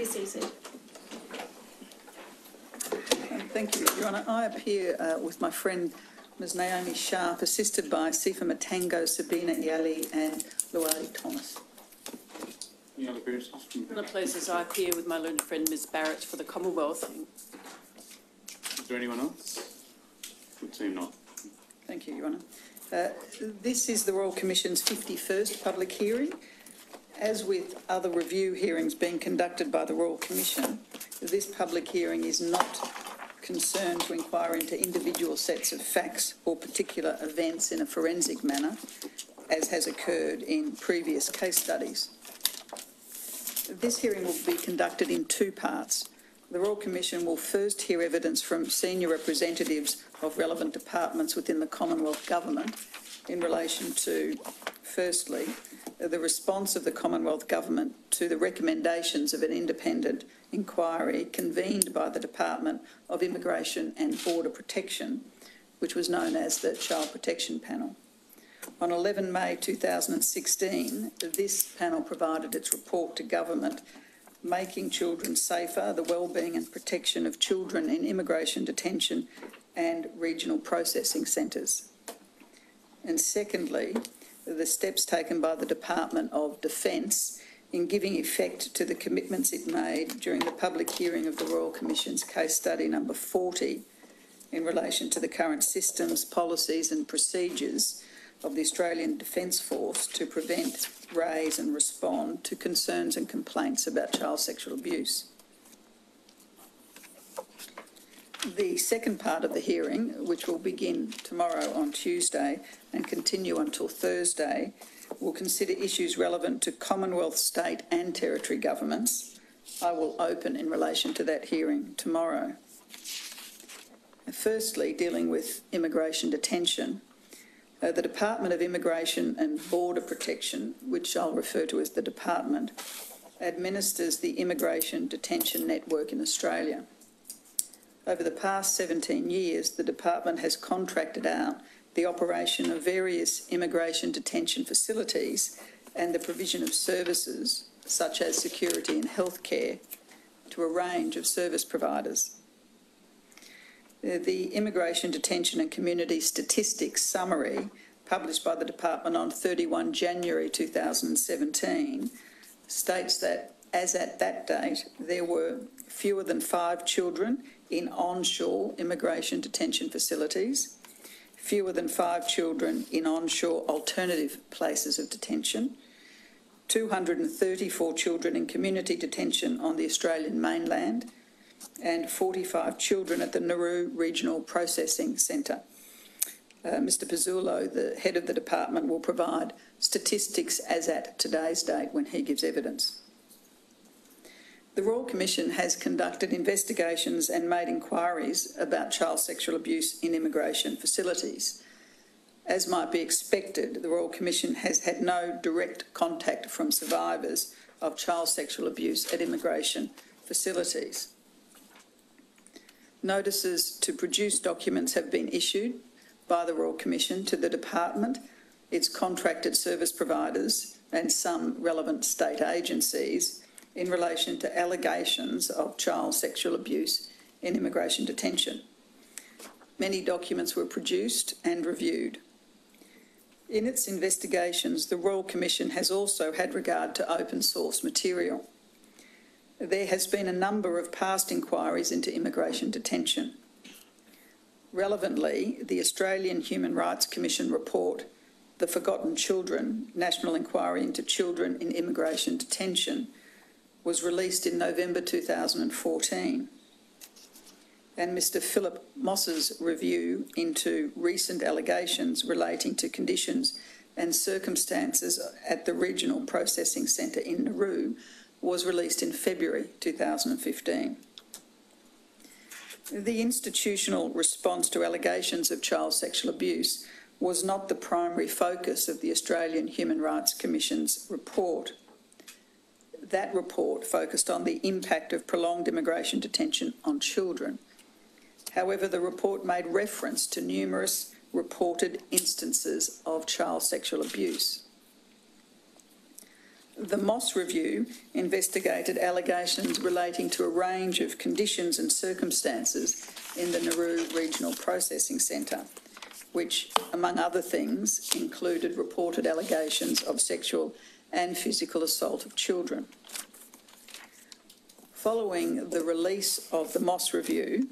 you, Susie. Um, Thank you, Your Honour. I appear uh, with my friend Ms Naomi Sharp, assisted by Sifa Matango, Sabina Yali and Luali Thomas. Any other appearances from Honour, please, I appear with my learned friend Ms Barrett for the Commonwealth. Is there anyone else? Would seem not. Thank you, Your Honour. Uh, This is the Royal Commission's 51st public hearing. As with other review hearings being conducted by the Royal Commission, this public hearing is not concerned to inquire into individual sets of facts or particular events in a forensic manner, as has occurred in previous case studies. This hearing will be conducted in two parts. The Royal Commission will first hear evidence from senior representatives of relevant departments within the Commonwealth Government in relation to, firstly, the response of the Commonwealth Government to the recommendations of an independent inquiry convened by the Department of Immigration and Border Protection, which was known as the Child Protection Panel. On 11 May 2016, this panel provided its report to Government Making Children Safer, the Wellbeing and Protection of Children in Immigration Detention and Regional Processing Centres. And secondly, the steps taken by the Department of Defence in giving effect to the commitments it made during the public hearing of the Royal Commission's case study number 40 in relation to the current systems, policies and procedures of the Australian Defence Force to prevent, raise and respond to concerns and complaints about child sexual abuse. The second part of the hearing, which will begin tomorrow on Tuesday and continue until Thursday, will consider issues relevant to Commonwealth, state and territory governments. I will open in relation to that hearing tomorrow. Firstly, dealing with immigration detention. Uh, the Department of Immigration and Border Protection, which I'll refer to as the Department, administers the immigration detention network in Australia. Over the past 17 years, the Department has contracted out the operation of various immigration detention facilities and the provision of services such as security and healthcare to a range of service providers. The, Immigration Detention and Community Statistics Summary, published by the Department on 31 January 2017, states that as at that date, there were fewer than five children in onshore immigration detention facilities, fewer than five children in onshore alternative places of detention, 234 children in community detention on the Australian mainland, and 45 children at the Nauru Regional Processing Centre. Uh, Mr Pezzullo, the head of the department, will provide statistics as at today's date when he gives evidence. The Royal Commission has conducted investigations and made inquiries about child sexual abuse in immigration facilities. As might be expected, the Royal Commission has had no direct contact from survivors of child sexual abuse at immigration facilities. Notices to produce documents have been issued by the Royal Commission to the Department, its contracted service providers and some relevant state agencies in relation to allegations of child sexual abuse in immigration detention. Many documents were produced and reviewed. In its investigations, the Royal Commission has also had regard to open source material. There has been a number of past inquiries into immigration detention. Relevantly, the Australian Human Rights Commission report, The Forgotten Children National Inquiry into Children in Immigration Detention, was released in November 2014. And Mr Philip Moss's review into recent allegations relating to conditions and circumstances at the Regional Processing Centre in Nauru was released in February 2015. The institutional response to allegations of child sexual abuse was not the primary focus of the Australian Human Rights Commission's report. That report focused on the impact of prolonged immigration detention on children. However, the report made reference to numerous reported instances of child sexual abuse. The Moss Review investigated allegations relating to a range of conditions and circumstances in the Nauru Regional Processing Centre, which, among other things, included reported allegations of sexual and physical assault of children. Following the release of the Moss Review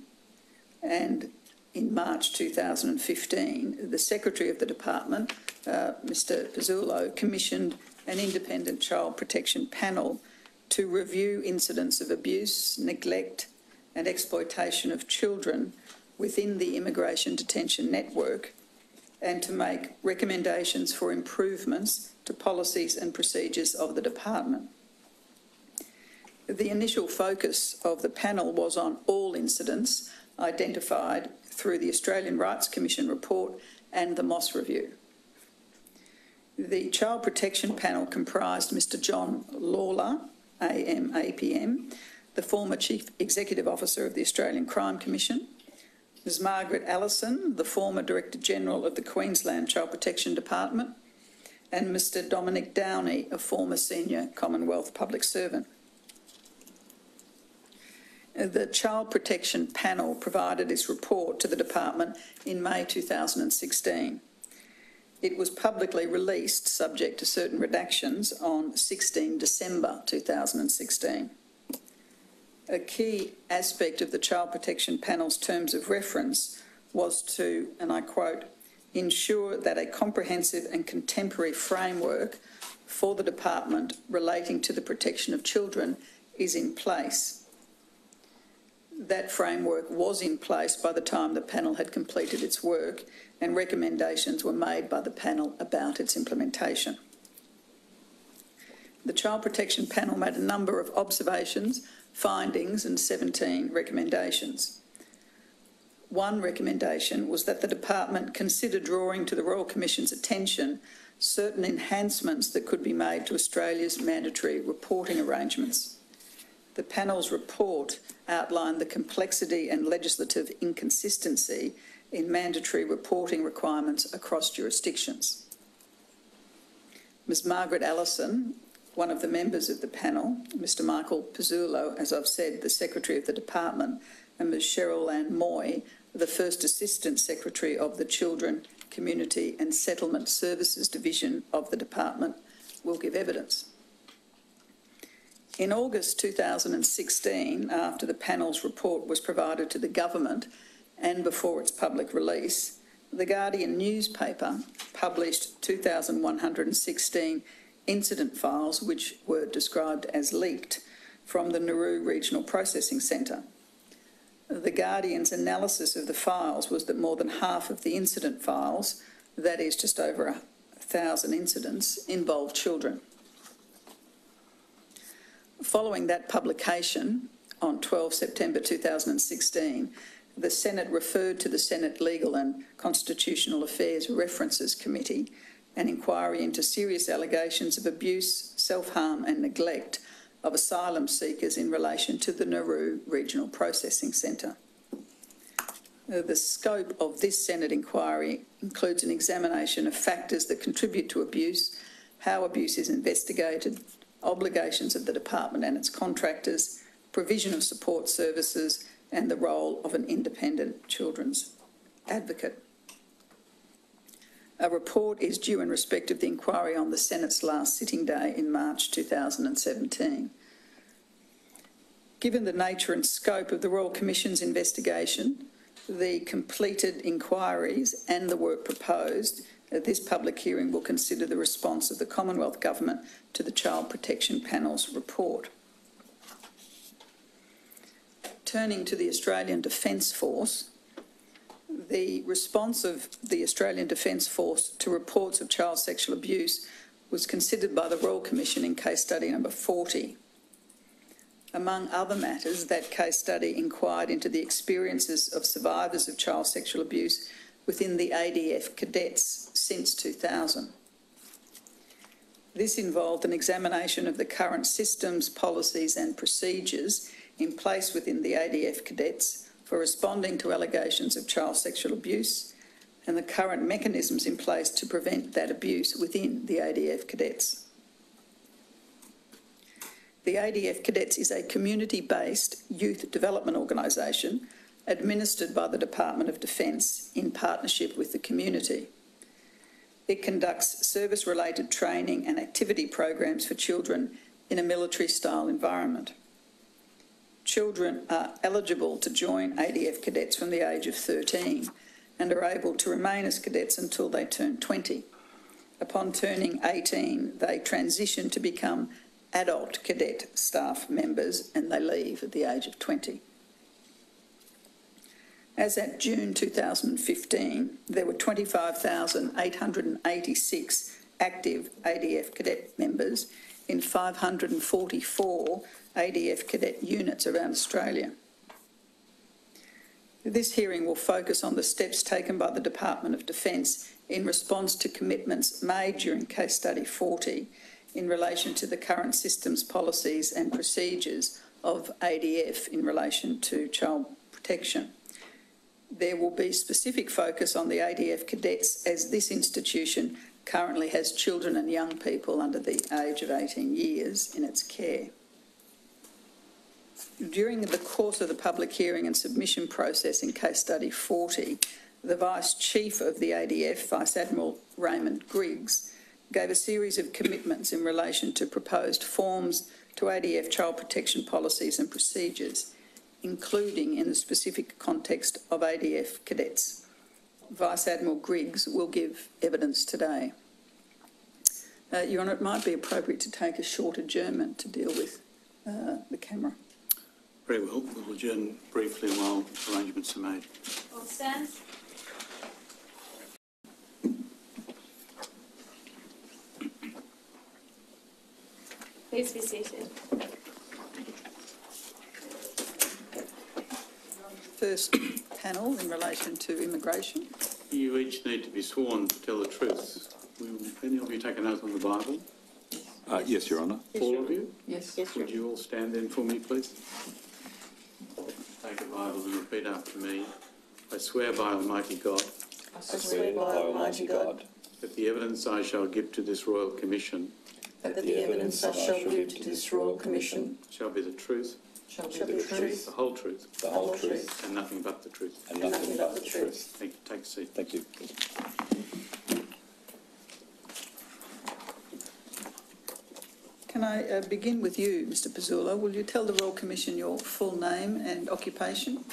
and in March 2015, the Secretary of the Department, uh, Mr Pezzullo, commissioned an independent child protection panel to review incidents of abuse, neglect and exploitation of children within the immigration detention network and to make recommendations for improvements to policies and procedures of the department. The initial focus of the panel was on all incidents identified through the Australian Rights Commission report and the Moss Review. The Child Protection Panel comprised Mr John Lawler, AMAPM, the former Chief Executive Officer of the Australian Crime Commission, Ms Margaret Allison, the former Director General of the Queensland Child Protection Department, and Mr Dominic Downey, a former Senior Commonwealth Public Servant. The Child Protection Panel provided its report to the Department in May 2016. It was publicly released, subject to certain redactions, on 16 December 2016. A key aspect of the Child Protection Panel's terms of reference was to, and I quote, ensure that a comprehensive and contemporary framework for the department relating to the protection of children is in place. That framework was in place by the time the panel had completed its work and recommendations were made by the panel about its implementation. The Child Protection Panel made a number of observations, findings and 17 recommendations. One recommendation was that the department consider drawing to the Royal Commission's attention certain enhancements that could be made to Australia's mandatory reporting arrangements. The panel's report outlined the complexity and legislative inconsistency in mandatory reporting requirements across jurisdictions. Ms Margaret Allison, one of the members of the panel, Mr Michael Pezzullo, as I've said, the Secretary of the Department, and Ms Cheryl Ann Moy, the First Assistant Secretary of the Children, Community and Settlement Services Division of the Department, will give evidence. In August 2016, after the panel's report was provided to the government, and before its public release, the Guardian newspaper published 2,116 incident files which were described as leaked from the Nauru Regional Processing Centre. The Guardian's analysis of the files was that more than half of the incident files, that is just over a thousand incidents, involved children. Following that publication on 12 September 2016, the Senate referred to the Senate Legal and Constitutional Affairs References Committee an inquiry into serious allegations of abuse, self-harm and neglect of asylum seekers in relation to the Nauru Regional Processing Centre. Uh, the scope of this Senate inquiry includes an examination of factors that contribute to abuse, how abuse is investigated, obligations of the department and its contractors, provision of support services and the role of an independent children's advocate. A report is due in respect of the inquiry on the Senate's last sitting day in March 2017. Given the nature and scope of the Royal Commission's investigation, the completed inquiries and the work proposed, uh, this public hearing will consider the response of the Commonwealth Government to the Child Protection Panel's report. Turning to the Australian Defence Force, the response of the Australian Defence Force to reports of child sexual abuse was considered by the Royal Commission in case study number 40. Among other matters, that case study inquired into the experiences of survivors of child sexual abuse within the ADF cadets since 2000. This involved an examination of the current systems, policies and procedures in place within the ADF cadets for responding to allegations of child sexual abuse and the current mechanisms in place to prevent that abuse within the ADF cadets. The ADF Cadets is a community-based youth development organisation administered by the Department of Defence in partnership with the community. It conducts service-related training and activity programs for children in a military-style environment. Children are eligible to join ADF cadets from the age of 13 and are able to remain as cadets until they turn 20. Upon turning 18, they transition to become adult cadet staff members and they leave at the age of 20. As at June 2015, there were 25,886 active ADF cadet members in 544 ADF cadet units around Australia. This hearing will focus on the steps taken by the Department of Defence in response to commitments made during case study 40 in relation to the current systems, policies and procedures of ADF in relation to child protection. There will be specific focus on the ADF cadets as this institution currently has children and young people under the age of 18 years in its care. During the course of the public hearing and submission process in case study 40, the Vice Chief of the ADF, Vice Admiral Raymond Griggs, gave a series of commitments in relation to proposed forms to ADF child protection policies and procedures, including in the specific context of ADF cadets. Vice Admiral Griggs will give evidence today. Uh, Your Honour, it might be appropriate to take a short adjournment to deal with uh, the camera. Very well, we'll adjourn briefly while arrangements are made. All stand. Please be seated. First panel in relation to immigration. You each need to be sworn to tell the truth. Will any of you take an oath on the Bible? Uh, Yes, Your Honour. All of you? Yes. Would you all stand then for me, please? Take a Bible and repeat after me. I swear by Almighty God I swear by Almighty God that the evidence I shall give to this Royal Commission that the evidence I shall give to this Royal Commission shall be the truth, shall be the truth, the whole truth, The whole truth and nothing but the truth. and nothing but the truth. Thank you. Take a seat. Thank you. Can I uh, begin with you, Mr Pezzullo? Will you tell the Royal Commission your full name and occupation?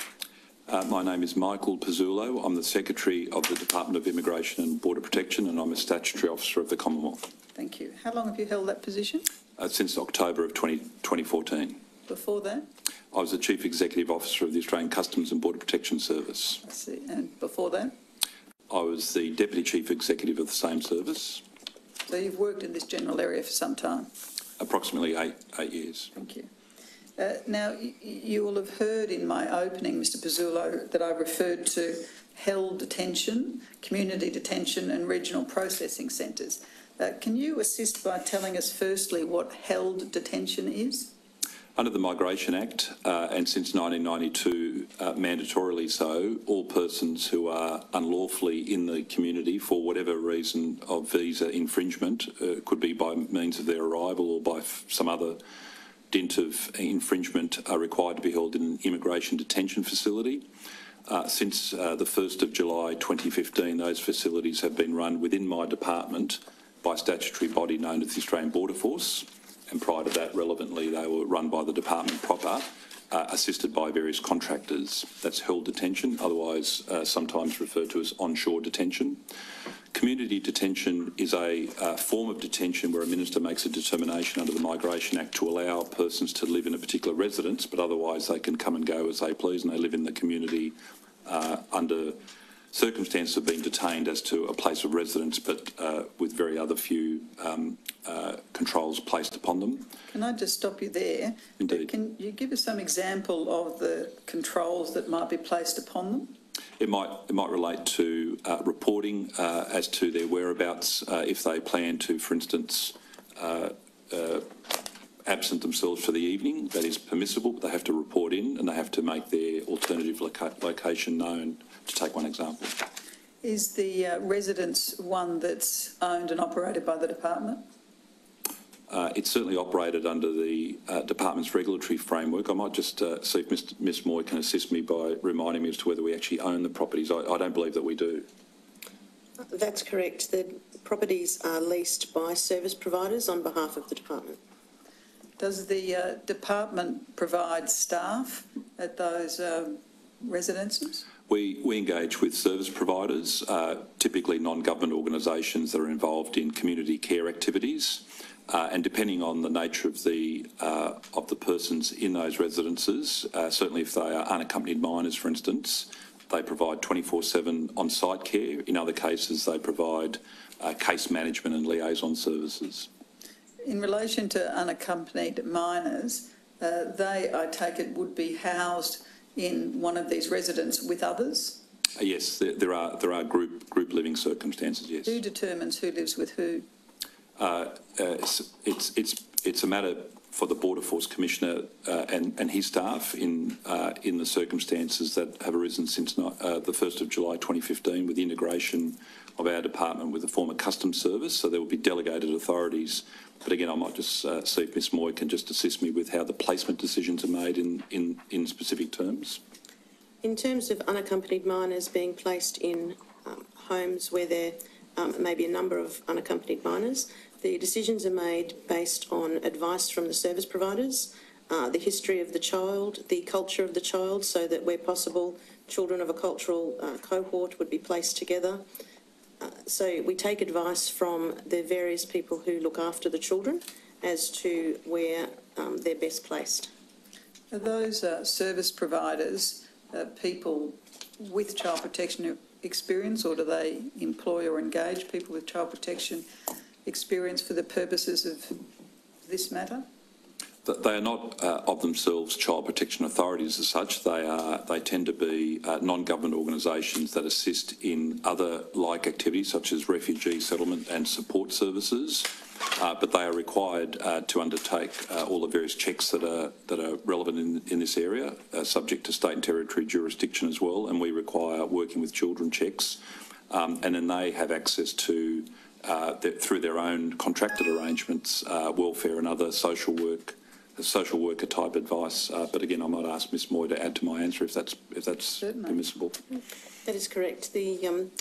Uh, My name is Michael Pezzullo. I'm the Secretary of the Department of Immigration and Border Protection and I'm a Statutory Officer of the Commonwealth Thank you. How long have you held that position? uh, since October of 20 2014. Before that? I was the Chief Executive Officer of the Australian Customs and Border Protection Service. I see. And before that? I was the Deputy Chief Executive of the same service, So you've worked in this general area for some time. Approximately eight, eight years. Thank you. Uh, now, you will have heard in my opening, Mr Pezzullo, that I referred to held detention, community detention and regional processing centres. Uh, can you assist by telling us firstly what held detention is? Under the Migration Act, uh, and since 1992, uh, mandatorily so, all persons who are unlawfully in the community for whatever reason of visa infringement, uh, could be by means of their arrival or by some other dint of infringement, are required to be held in an immigration detention facility. Uh, since uh, the 1st of July 2015, those facilities have been run within my department by a statutory body known as the Australian Border Force and prior to that, relevantly, they were run by the department proper, uh, assisted by various contractors. That's held detention, otherwise uh, sometimes referred to as onshore detention. Community detention is a uh, form of detention where a minister makes a determination under the Migration Act to allow persons to live in a particular residence, but otherwise they can come and go as they please and they live in the community uh, under circumstances of being detained as to a place of residence, but uh, with very other few um, uh, controls placed upon them. Can I just stop you there? Indeed. Can you give us some example of the controls that might be placed upon them? It might it might relate to uh, reporting uh, as to their whereabouts uh, if they plan to, for instance, uh, uh, absent themselves for the evening. That is permissible, but they have to report in and they have to make their alternative loca- location known. To take one example, Is the uh, residence one that's owned and operated by the department? Uh, it's certainly operated under the uh, department's regulatory framework. I might just uh, see if Mr, Ms Moy can assist me by reminding me as to whether we actually own the properties. I, I don't believe that we do. That's correct. The properties are leased by service providers on behalf of the department. Does the uh, department provide staff at those um, residences? We, we engage with service providers, uh, typically non-government organisations that are involved in community care activities. Uh, and depending on the nature of the uh, of the persons in those residences, uh, certainly if they are unaccompanied minors, for instance, they provide 24/7 on-site care. In other cases, they provide uh, case management and liaison services. In relation to unaccompanied minors, uh, they, I take it, would be housed in one of these residents with others? Uh, yes, there, there are there are group group living circumstances. Yes. Who determines who lives with who? Uh, it's, it's, it's, it's a matter for the Border Force Commissioner uh, and, and his staff in, uh, in the circumstances that have arisen since not, uh, the 1st of July 2015 with the integration of our department with the former Customs Service. So there will be delegated authorities. But again, I might just uh, see if Ms Moy can just assist me with how the placement decisions are made in, in, in specific terms. In terms of unaccompanied minors being placed in um, homes where there um, may be a number of unaccompanied minors, the decisions are made based on advice from the service providers, uh, the history of the child, the culture of the child, so that where possible, children of a cultural uh, cohort would be placed together. So we take advice from the various people who look after the children as to where um, they're best placed. Are those uh, service providers uh, people with child protection experience or do they employ or engage people with child protection experience for the purposes of this matter? Th- They are not uh, of themselves child protection authorities as such. They are. They tend to be uh, non-government organisations that assist in other like activities such as refugee settlement and support services. Uh, but they are required uh, to undertake uh, all the various checks that are that are relevant in, in this area, uh, subject to state and territory jurisdiction as well. And we require working with children checks, um, and then they have access to. Through their own contracted arrangements, welfare and other social work social worker type advice. Uh, but again, I might ask Ms Moy to add to my answer if that's if that's Certainly. permissible. That is correct. The, um,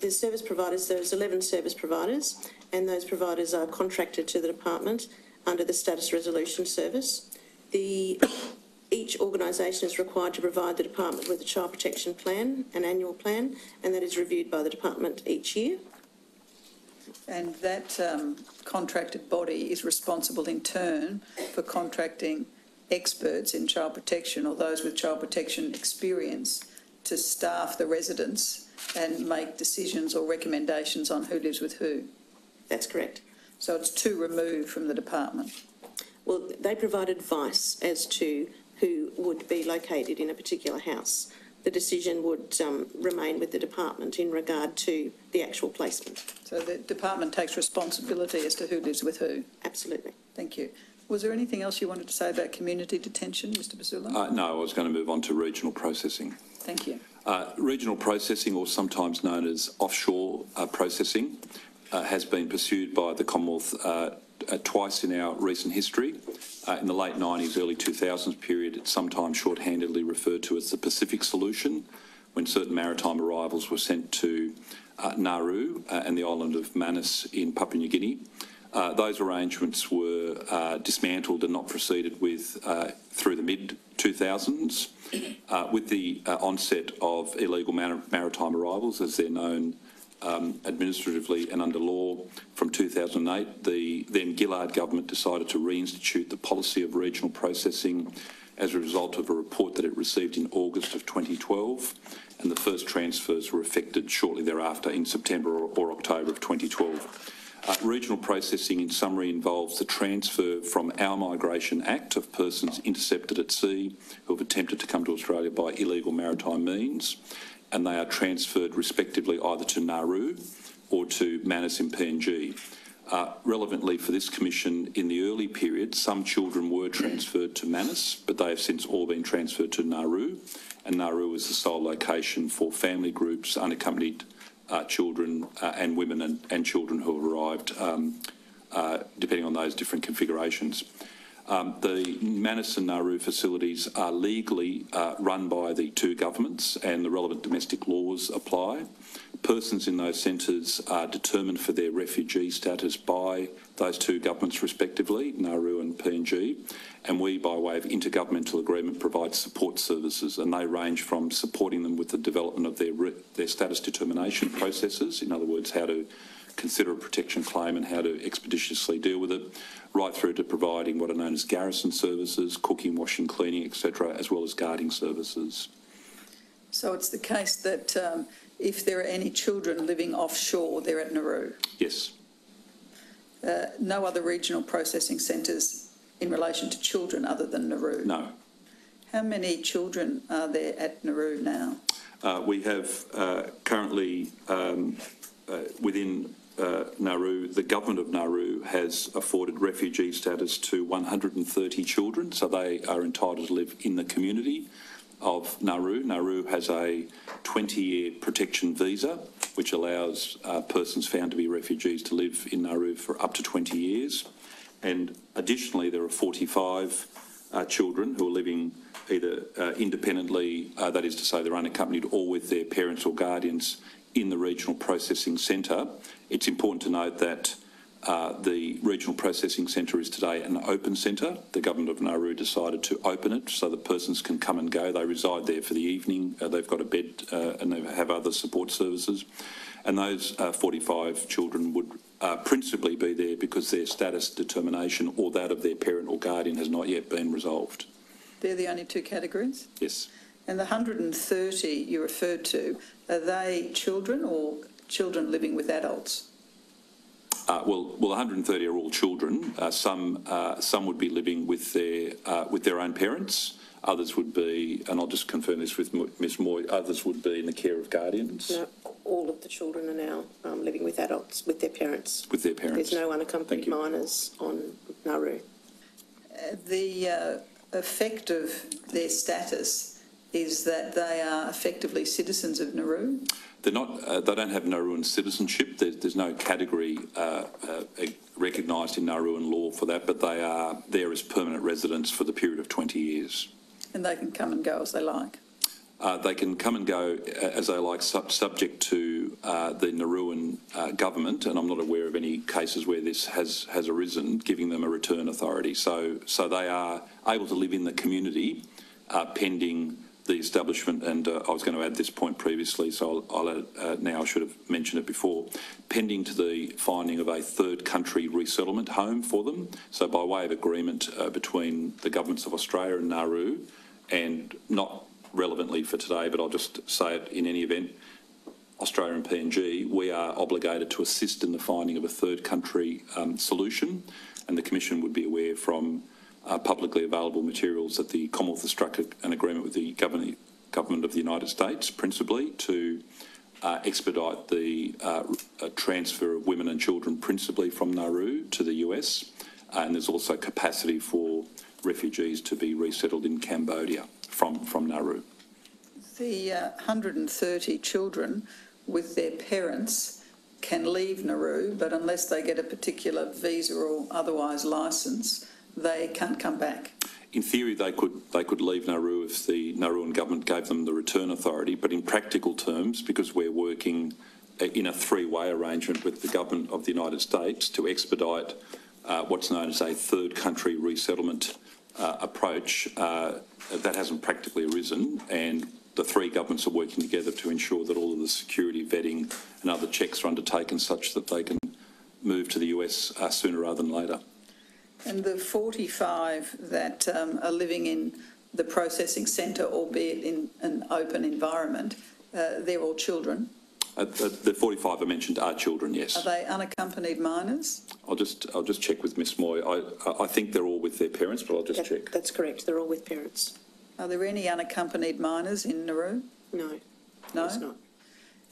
the service providers, there's 11 service providers, and those providers are contracted to the department under the Status Resolution Service. The, each organisation is required to provide the department with a child protection plan, an annual plan, and that is reviewed by the department each year. And that um, contracted body is responsible in turn for contracting experts in child protection or those with child protection experience to staff the residents and make decisions or recommendations on who lives with who. That's correct. So it's two removed from the department. Well, they provide advice as to who would be located in a particular house. The decision would um, remain with the department in regard to the actual placement. So the department takes responsibility as to who lives with who. Absolutely. Thank you. Was there anything else you wanted to say about community detention, Mr Pezzullo? Uh, no, I was going to move on to regional processing. Thank you. Uh, regional processing, or sometimes known as offshore uh, processing, uh, has been pursued by the Commonwealth uh, uh, twice in our recent history. Uh, in the late 90s, early 2000s period, it's sometimes shorthandedly referred to as the Pacific Solution, when certain maritime arrivals were sent to uh, Nauru uh, and the island of Manus in Papua New Guinea. Uh, those arrangements were uh, dismantled and not proceeded with uh, through the mid 2000s. Uh, with the onset of illegal mar- maritime arrivals, as they're known um, administratively and under law from 2008, the then Gillard government decided to reinstitute the policy of regional processing as a result of a report that it received in August of 2012, and the first transfers were effected shortly thereafter in September or, or October of 2012. Uh, regional processing, in summary, involves the transfer from our Migration Act of persons intercepted at sea who have attempted to come to Australia by illegal maritime means, and they are transferred respectively either to Nauru or to Manus in PNG. Uh, relevantly for this commission, in the early period, some children were transferred to Manus, but they have since all been transferred to Nauru, and Nauru is the sole location for family groups, unaccompanied uh, children uh, and women and, and children who have arrived um, uh, depending on those different configurations. Um, the Manus and Nauru facilities are legally uh, run by the two governments and the relevant domestic laws apply. Persons in those centres are determined for their refugee status by those two governments respectively, Nauru and PNG, and we, by way of intergovernmental agreement, provide support services and they range from supporting them with the development of their, their status determination processes, in other words, how to consider a protection claim and how to expeditiously deal with it, right through to providing what are known as garrison services, cooking, washing, cleaning, etc., as well as guarding services. So it's the case that um, if there are any children living offshore, they're at Nauru. Yes. Uh, no other regional processing centres in relation to children other than Nauru. No. How many children are there at Nauru now? Uh, we have uh, currently um, uh, within uh, Nauru, the government of Nauru has afforded refugee status to 130 children, so they are entitled to live in the community of Nauru. Nauru has a 20-year protection visa, which allows uh, persons found to be refugees to live in Nauru for up to 20 years. And additionally, there are 45 uh, children who are living either uh, independently, uh, that is to say they're unaccompanied, or with their parents or guardians in the regional processing centre. It's important to note that uh, the regional processing centre is today an open centre. The government of Nauru decided to open it so that persons can come and go. They reside there for the evening. Uh, they've got a bed uh, and they have other support services. And those uh, 45 children would uh, principally be there because their status determination or that of their parent or guardian has not yet been resolved. They're the only two categories? Yes. And the 130 you referred to, are they children or children living with adults? Uh, well, well, 130 are all children. Uh, some uh, some would be living with their uh, with their own parents. Others would be, and I'll just confirm this with M- Ms Moy. Others would be in the care of guardians No, all of the children are now um, living with adults, with their parents. with their parents. There's no unaccompanied minors on Nauru. Uh, The uh, effect of their status is that they are effectively citizens of Nauru. They're not. Uh, they don't have Nauruan citizenship. There's, there's no category uh, uh, recognised in Nauruan law for that, but they are there as permanent residents for the period of 20 years. and they can come and go as they like. Uh, they can come and go uh, as they like, sub- subject to uh, the Nauruan uh, government, and I'm not aware of any cases where this has, has arisen, giving them a return authority. So, so they are able to live in the community uh, pending the establishment, and uh, I was going to add this point previously, so I'll, I'll uh, now, I should have mentioned it before, pending to the finding of a third country resettlement home for them. So by way of agreement uh, between the governments of Australia and Nauru, and not relevantly for today, but I'll just say it in any event, Australia and PNG, we are obligated to assist in the finding of a third country um, solution, and the Commission would be aware from uh, publicly available materials that the Commonwealth has struck an agreement with the government, government of the United States, principally, to uh, expedite the uh, transfer of women and children, principally from Nauru to the US, and there's also capacity for refugees to be resettled in Cambodia from, from Nauru. The uh, 130 children with their parents can leave Nauru, but unless they get a particular visa or otherwise licence, they can't come back. In theory, they could they could leave Nauru if the Nauruan government gave them the return authority. But in practical terms, because we're working in a three-way arrangement with the government of the United States to expedite uh, what's known as a third country resettlement uh, approach, uh, that hasn't practically arisen, and the three governments are working together to ensure that all of the security vetting and other checks are undertaken such that they can move to the US uh, sooner rather than later. And the 45 that um, are living in the processing centre, albeit in an open environment, uh, they're all children. Uh, the, the 45 I mentioned are children, yes. Are they unaccompanied minors? I'll just I'll just check with Miss Moy. I I think they're all with their parents, but I'll just That- check. That's correct. They're all with parents. Are there any unaccompanied minors in Nauru? No, No? it's not.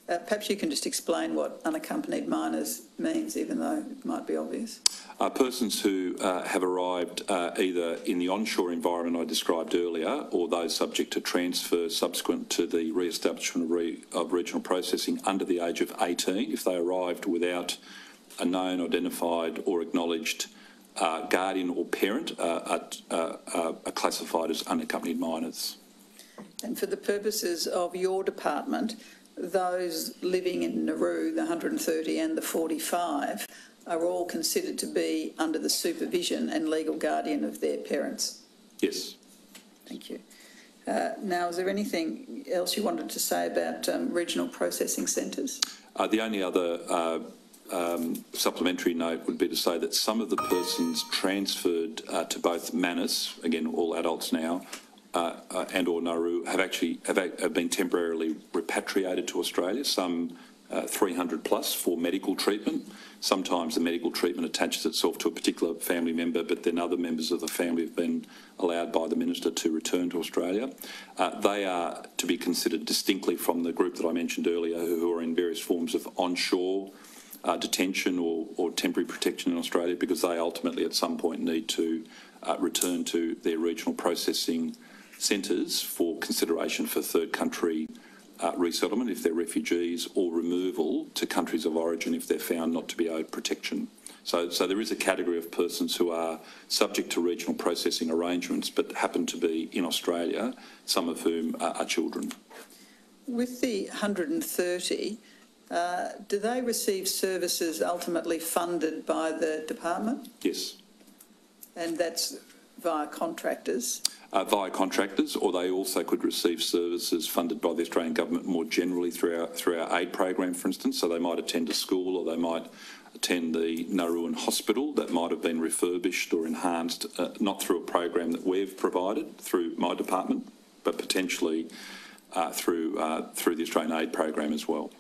Uh, perhaps you can just explain what unaccompanied minors means, even though it might be obvious. Uh, persons who uh, have arrived uh, either in the onshore environment I described earlier, or those subject to transfer subsequent to the re-establishment of, re- of regional processing under the age of 18, if they arrived without a known, identified or acknowledged uh, guardian or parent uh, are, uh, uh, are classified as unaccompanied minors. And for the purposes of your department, those living in Nauru, the 130 and the 45, are all considered to be under the supervision and legal guardian of their parents. Yes. Thank you. Uh, now, is there anything else you wanted to say about um, regional processing centres? Uh, the only other uh, um, supplementary note would be to say that some of the persons transferred uh, to both Manus, again all adults now, uh, uh, and or Nauru have actually have, have been temporarily repatriated to Australia. Some uh, 300 plus for medical treatment. Sometimes the medical treatment attaches itself to a particular family member, but then other members of the family have been allowed by the minister to return to Australia. Uh, they are to be considered distinctly from the group that I mentioned earlier, who are in various forms of onshore uh, detention or, or temporary protection in Australia, because they ultimately at some point need to uh, return to their regional processing centres for consideration for third country uh, resettlement if they're refugees or removal to countries of origin if they're found not to be owed protection. So, so there is a category of persons who are subject to regional processing arrangements but happen to be in Australia, some of whom are, are children. With the 130, uh, do they receive services ultimately funded by the department? Yes. And that's via contractors? Uh, via contractors, or they also could receive services funded by the Australian government more generally through our, through our aid program, for instance. So they might attend a school or they might attend the Nauruan Hospital that might have been refurbished or enhanced, uh, not through a program that we've provided through my department, but potentially uh, through, uh, through the Australian aid program as well.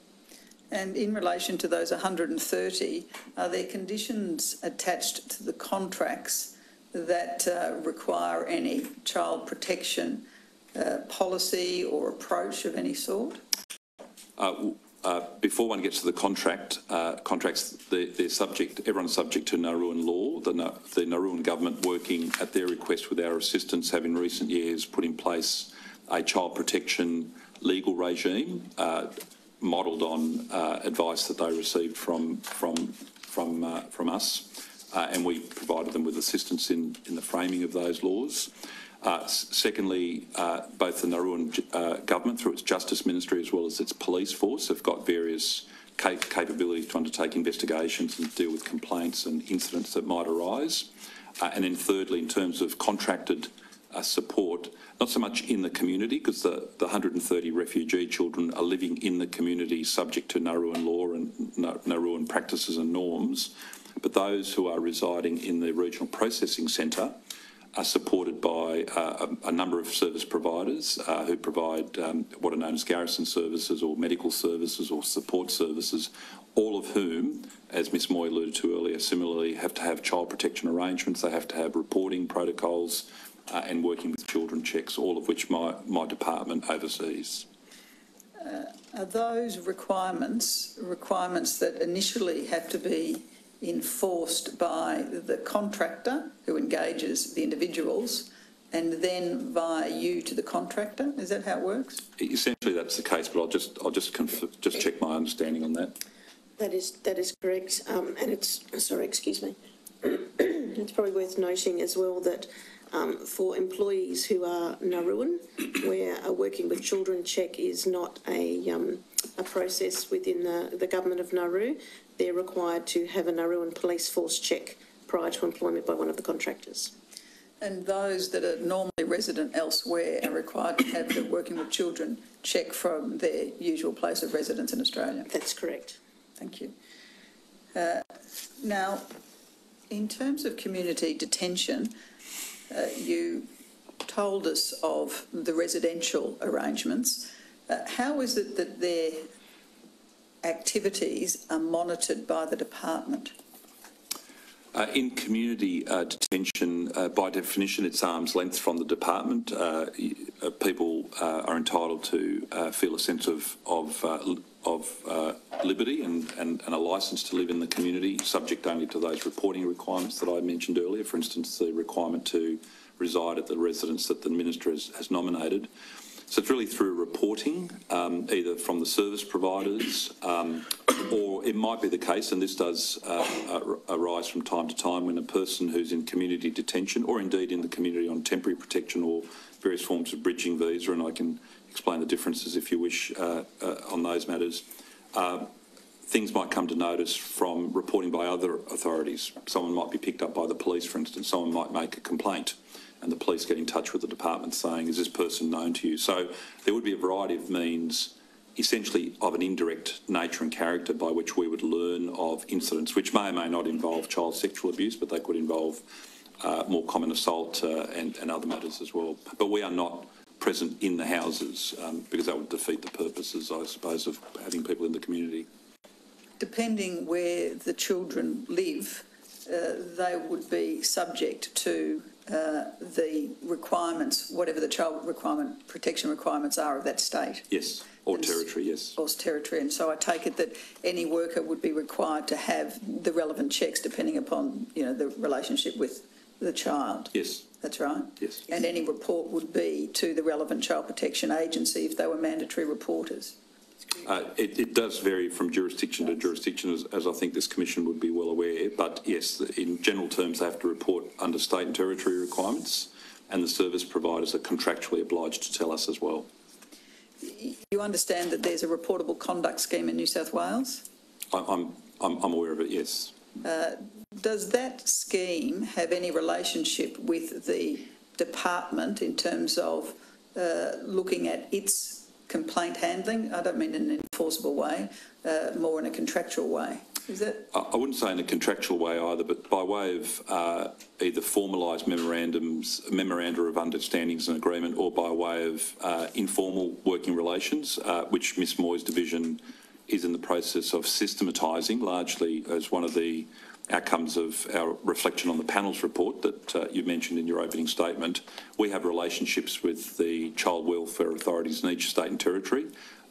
And in relation to those 130, are there conditions attached to the contracts that uh, require any child protection uh, policy or approach of any sort? Uh, uh, before one gets to the contract, uh, contracts, they're, they're subject, everyone's subject to Nauruan law. The, the Nauruan government, working at their request with our assistance, have in recent years put in place a child protection legal regime modelled on advice that they received from from from from us, uh, and we provided them with assistance in in the framing of those laws. Uh, secondly, uh, both the Nauruan uh, government, through its Justice Ministry as well as its police force, have got various cap- capabilities to undertake investigations and deal with complaints and incidents that might arise. Uh, and then thirdly, in terms of contracted support, not so much in the community, because the, the 130 refugee children are living in the community subject to Nauruan law and Nauruan practices and norms, but those who are residing in the regional processing centre are supported by uh, a, a number of service providers uh, who provide um, what are known as garrison services or medical services or support services, all of whom, as Ms Moy alluded to earlier, similarly have to have child protection arrangements, they have to have reporting protocols uh, and working with children checks, all of which my, my department oversees. Are those requirements requirements that initially have to be enforced by the contractor who engages the individuals and then via you to the contractor? Is that how it works? Essentially, that's the case, but I'll just I'll just just check my understanding on that. That is, that is correct, um, and it's, sorry, excuse me. It's probably worth noting as well that, um, for employees who are Nauruan, where a working with children check is not a, um, a process within the, the government of Nauru, they're required to have a Nauruan police force check prior to employment by one of the contractors. And those that are normally resident elsewhere are required to have the working with children check from their usual place of residence in Australia? That's correct. Thank you. Uh, Now, in terms of community detention, uh, you told us of the residential arrangements. Uh, How is it that their activities are monitored by the department? Uh, in community uh, detention, uh, by definition, it's arm's length from the department. Uh, uh, people uh, are entitled to feel a sense of of, of liberty and, and, and a licence to live in the community, subject only to those reporting requirements that I mentioned earlier. For instance, the requirement to reside at the residence that the minister has, has nominated. So it's really through reporting, um, either from the service providers, um, or it might be the case, and this does uh, arise from time to time, when a person who's in community detention, or indeed in the community on temporary protection or various forms of bridging visa, and I can explain the differences if you wish uh, uh, on those matters. Uh, things might come to notice from reporting by other authorities. Someone might be picked up by the police, for instance. Someone might make a complaint and the police get in touch with the department saying, is this person known to you? So there would be a variety of means, essentially of an indirect nature and character by which we would learn of incidents which may or may not involve child sexual abuse, but they could involve uh, more common assault uh, and, and other matters as well. But we are not present in the houses um, because that would defeat the purposes, I suppose, of having people in the community. Depending where the children live, uh, they would be subject to uh, the requirements, whatever the child requirement, protection requirements are of that state Yes, or And territory, yes. or territory. And so I take it that any worker would be required to have the relevant checks depending upon, you know, the relationship with the child. Yes, That's right? yes. And any report would be to the relevant child protection agency if they were mandatory reporters. Uh, it, it does vary from jurisdiction to jurisdiction, as, as I think this commission would be well aware. But yes, in general terms, they have to report under state and territory requirements, and the service providers are contractually obliged to tell us as well. You understand that there's a reportable conduct scheme in New South Wales? I, I'm, I'm, I'm aware of it. Yes. Does that scheme have any relationship with the department in terms of uh, looking at its complaint handling? I don't mean in an enforceable way, uh, more in a contractual way. Is that I, I wouldn't say in a contractual way either, but by way of uh, either formalised memorandums, memoranda of understandings and agreement, or by way of uh, informal working relations, uh, which Ms Moy's division is in the process of systematising, largely as one of the outcomes of our reflection on the panel's report that uh, you mentioned in your opening statement. We have relationships with the child welfare authorities in each state and territory.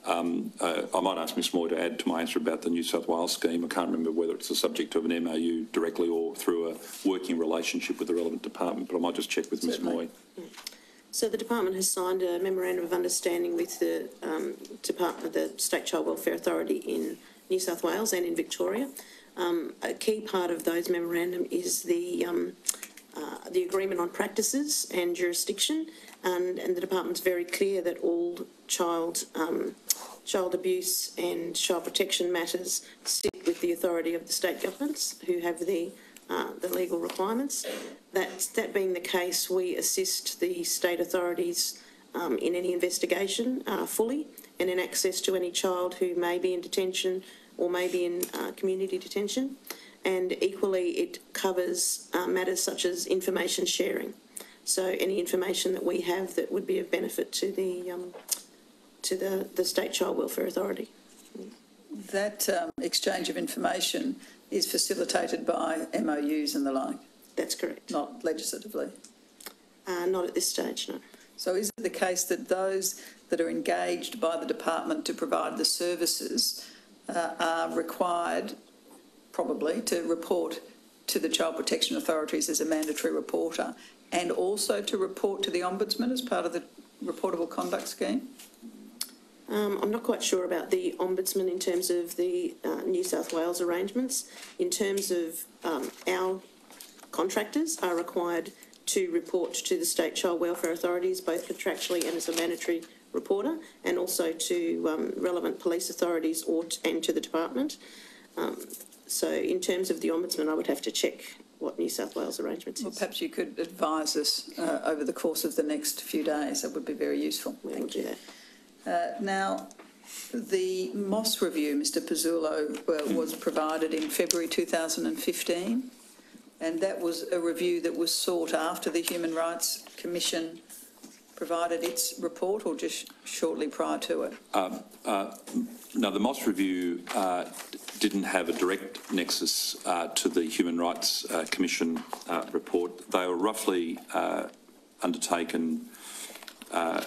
Um, uh, I might ask Ms Moy to add to my answer about the New South Wales scheme. I can't remember whether it's the subject of an MOU directly or through a working relationship with the relevant department, but I might just check with Ms Moy. So the department has signed a memorandum of understanding with the um, department, the State Child Welfare Authority in New South Wales and in Victoria. Um, a key part of those memorandum is the um, uh, the agreement on practices and jurisdiction, and, and the department's very clear that all child um, child abuse and child protection matters sit with the authority of the state governments who have the uh, the legal requirements. That that being the case, we assist the state authorities um, in any investigation uh, fully and in access to any child who may be in detention or may be in uh, community detention. And equally, it covers uh, matters such as information sharing. So any information that we have that would be of benefit to the um, to the, the State Child Welfare Authority. that um, exchange of information is facilitated by MOUs and the like, That's correct. not legislatively? Uh, not at this stage, no. So is it the case that those that are engaged by the department to provide the services uh, are required, probably, to report to the child protection authorities as a mandatory reporter and also to report to the ombudsman as part of the reportable conduct scheme? Um, I'm not quite sure about the ombudsman in terms of the uh, New South Wales arrangements. In terms of um, our contractors are required to report to the state child welfare authorities, both contractually and as a mandatory reporter, and also to um, relevant police authorities or t- and to the department. Um, so, in terms of the ombudsman, I would have to check what New South Wales arrangements Well, is. perhaps you could advise us uh, over the course of the next few days. That would be very useful. We do that. Uh, Now, the Moss review, Mr Pezzullo, uh, was provided in February 2015, and that was a review that was sought after the Human Rights Commission provided its report, or just shortly prior to it? No, the Moss review uh, didn't have a direct nexus uh, to the Human Rights uh, Commission uh, report. They were roughly uh, undertaken uh,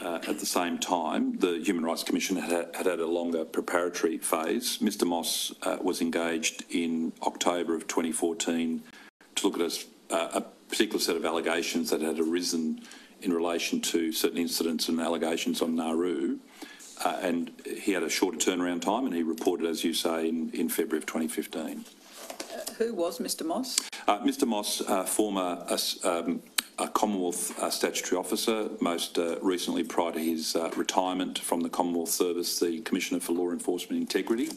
uh, at the same time. The Human Rights Commission had had, had a longer preparatory phase. Mr Moss uh, was engaged in October of 2014 to look at a, uh, a particular set of allegations that had arisen in relation to certain incidents and allegations on Nauru. Uh, and he had a shorter turnaround time and he reported, as you say, in, in February of 2015. Who was Mr Moss? Uh, Mr Moss, uh, former uh, um, a Commonwealth uh, statutory officer, most uh, recently prior to his uh, retirement from the Commonwealth Service, the Commissioner for Law Enforcement Integrity.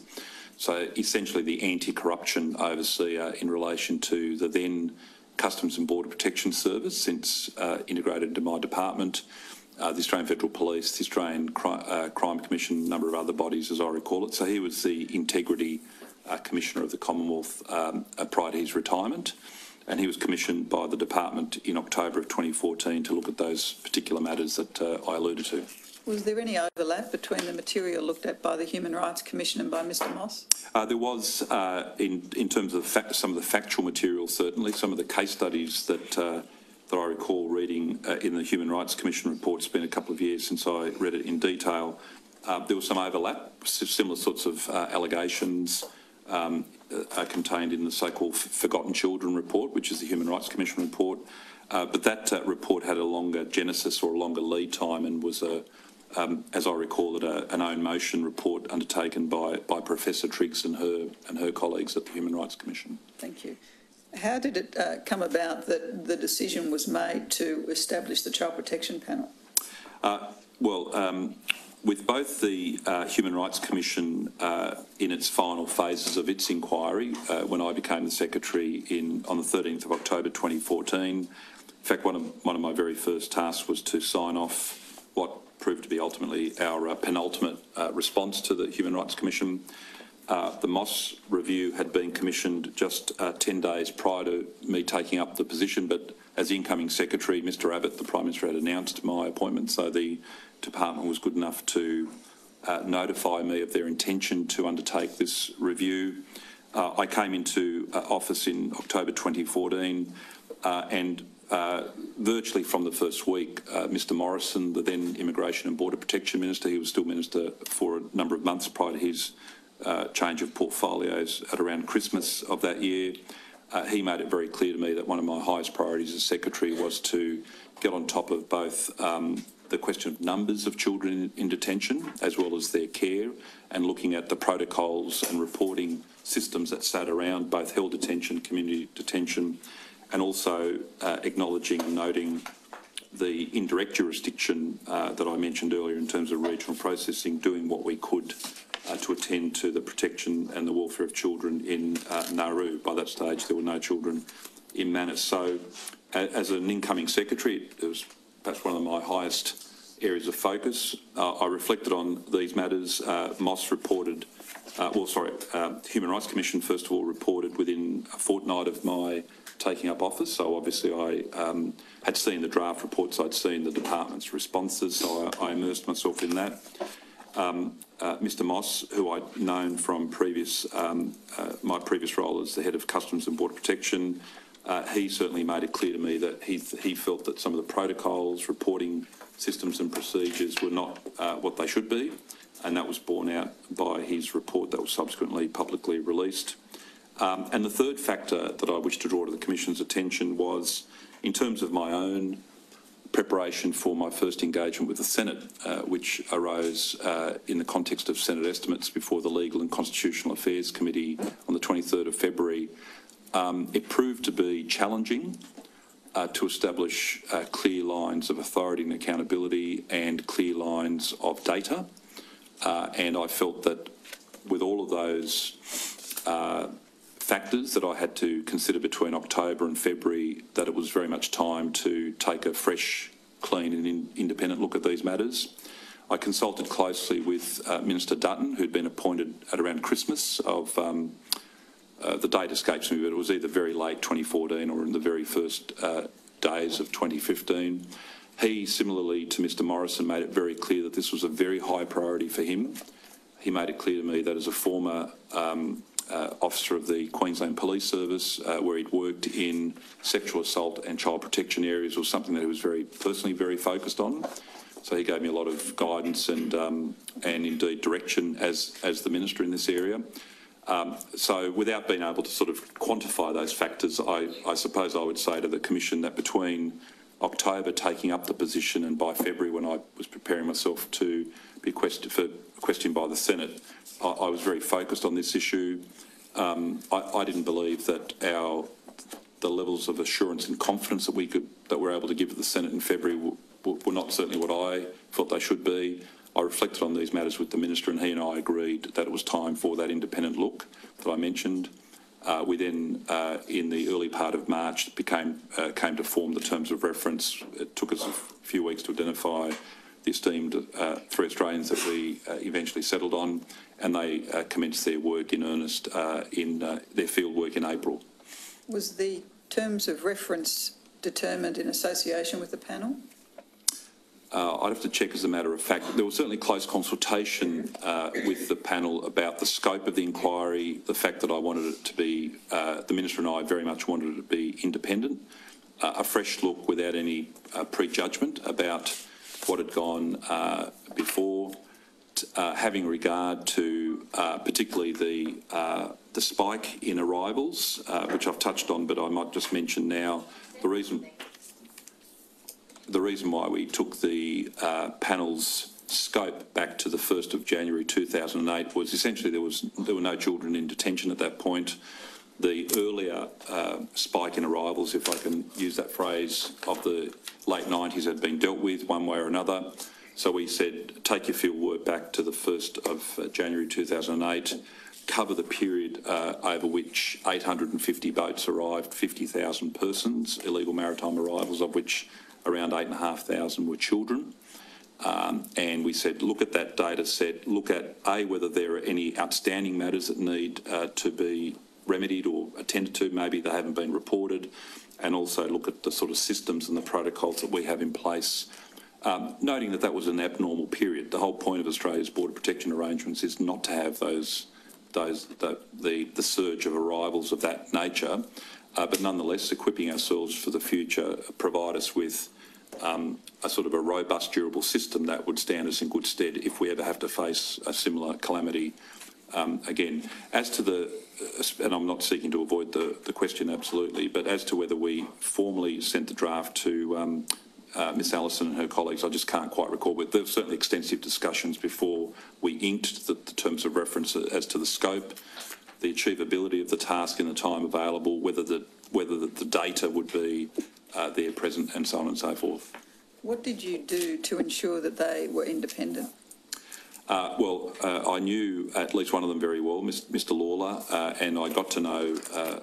So essentially the anti-corruption overseer in relation to the then Customs and Border Protection Service, since uh, integrated into my department, uh, the Australian Federal Police, the Australian Cri- uh, Crime Commission, a number of other bodies, as I recall it. So he was the integrity uh, commissioner of the Commonwealth um, uh, prior to his retirement, and he was commissioned by the department in October of 2014 to look at those particular matters that uh, I alluded to. Was there any overlap between the material looked at by the Human Rights Commission and by Mr Moss? Uh, there was, uh, in, in terms of fact, some of the factual material, certainly, some of the case studies that, uh, that I recall reading uh, in the Human Rights Commission report. It's been a couple of years since I read it in detail. Uh, there was some overlap, similar sorts of uh, allegations um, are contained in the so-called Forgotten Children report, which is the Human Rights Commission report. Uh, but that uh, report had a longer genesis or a longer lead time and was a, um, as I recall it, a, an own motion report undertaken by, by Professor Triggs and her and her colleagues at the Human Rights Commission. Thank you. How did it uh, come about that the decision was made to establish the Child Protection Panel? Uh, well, um, with both the uh, Human Rights Commission uh, in its final phases of its inquiry, uh, when I became the secretary in on the 13th of October 2014, in fact, one of one of my very first tasks was to sign off what proved to be ultimately our uh, penultimate uh, response to the Human Rights Commission. Uh, the Moss review had been commissioned just uh, 10 days prior to me taking up the position, but as incoming secretary, Mr Abbott, the Prime Minister, had announced my appointment, so the department was good enough to uh, notify me of their intention to undertake this review. Uh, I came into uh, office in October 2014 uh, and uh, virtually from the first week, uh, Mr Morrison, the then Immigration and Border Protection Minister, he was still Minister for a number of months prior to his uh, change of portfolios at around Christmas of that year. Uh, he made it very clear to me that one of my highest priorities as Secretary was to get on top of both um, the question of numbers of children in, in detention as well as their care and looking at the protocols and reporting systems that sat around both held detention, community detention and also uh, acknowledging and noting the indirect jurisdiction uh, that I mentioned earlier in terms of regional processing, doing what we could uh, to attend to the protection and the welfare of children in uh, Nauru. By that stage, there were no children in Manus. So, as an incoming secretary, it was perhaps one of my highest areas of focus. Uh, I reflected on these matters. Uh, Moss reported, uh, well, sorry, the Human Rights Commission, first of all, reported within a fortnight of my taking up office. So obviously I um, had seen the draft reports, I'd seen the department's responses, so I, I immersed myself in that. Um, uh, Mr Moss, who I'd known from previous, um, uh, my previous role as the head of Customs and Border Protection, uh, he certainly made it clear to me that he, he felt that some of the protocols, reporting systems and procedures were not uh, what they should be, and that was borne out by his report that was subsequently publicly released. Um, and the third factor that I wish to draw to the Commission's attention was, in terms of my own preparation for my first engagement with the Senate, uh, which arose uh, in the context of Senate estimates before the Legal and Constitutional Affairs Committee on the 23rd of February, um, it proved to be challenging uh, to establish uh, clear lines of authority and accountability and clear lines of data. Uh, and I felt that with all of those uh, factors that I had to consider between October and February, that it was very much time to take a fresh, clean and in, independent look at these matters. I consulted closely with uh, Minister Dutton, who'd been appointed at around Christmas of, um, uh, the date escapes me, but it was either very late 2014 or in the very first uh, days of 2015. He, similarly to Mr Morrison, made it very clear that this was a very high priority for him. He made it clear to me that as a former um, uh, officer of the Queensland Police Service, uh, where he'd worked in sexual assault and child protection areas, was something that he was very personally very focused on. So he gave me a lot of guidance and um, and indeed direction as as the minister in this area. Um, so without being able to sort of quantify those factors, I, I suppose I would say to the Commission that between October taking up the position, and by February, when I was preparing myself to be questioned for questioned by the Senate, I, I was very focused on this issue. Um, I, I didn't believe that our the levels of assurance and confidence that we could that we're able to give to the Senate in February were, were not certainly what I thought they should be. I reflected on these matters with the minister, and he and I agreed that it was time for that independent look that I mentioned. Uh, we then, uh, in the early part of March, became uh, came to form the terms of reference. It took us a few weeks to identify the esteemed uh, three Australians that we uh, eventually settled on, and they uh, commenced their work in earnest in their field work in April. Was the terms of reference determined in association with the panel? Uh, I'd have to check as a matter of fact. There was certainly close consultation uh, with the panel about the scope of the inquiry, the fact that I wanted it to be, uh, the Minister and I very much wanted it to be independent, uh, a fresh look without any uh, prejudgment about what had gone uh, before, having regard to particularly the, the spike in arrivals, which I've touched on, but I might just mention now the reason the reason why we took the uh, panel's scope back to the 1st of January 2008 was essentially there was there were no children in detention at that point. The earlier uh, spike in arrivals, if I can use that phrase, of the late 90s had been dealt with one way or another. So we said, take your field work back to the 1st of uh, January 2008, cover the period uh, over which 850 boats arrived, 50,000 persons, illegal maritime arrivals, of which around 8,500 were children. Um, and we said, look at that data set, look at A, whether there are any outstanding matters that need uh, to be remedied or attended to, maybe they haven't been reported, and also look at the sort of systems and the protocols that we have in place. Um, noting that that was an abnormal period. The whole point of Australia's border protection arrangements is not to have those, those the, the, the surge of arrivals of that nature, uh, but nonetheless equipping ourselves for the future provide us with um, a sort of a robust, durable system that would stand us in good stead if we ever have to face a similar calamity um, again. As to the, uh, and I'm not seeking to avoid the, the question absolutely, but as to whether we formally sent the draft to um, uh, Miss Allison and her colleagues, I just can't quite recall, but there were certainly extensive discussions before we inked the, the terms of reference as to the scope, the achievability of the task in the time available, whether the, whether the, the data would be uh, there present and so on and so forth. What did you do to ensure that they were independent? Uh, well, uh, I knew at least one of them very well, Mr. Lawler, uh, and I got to know uh,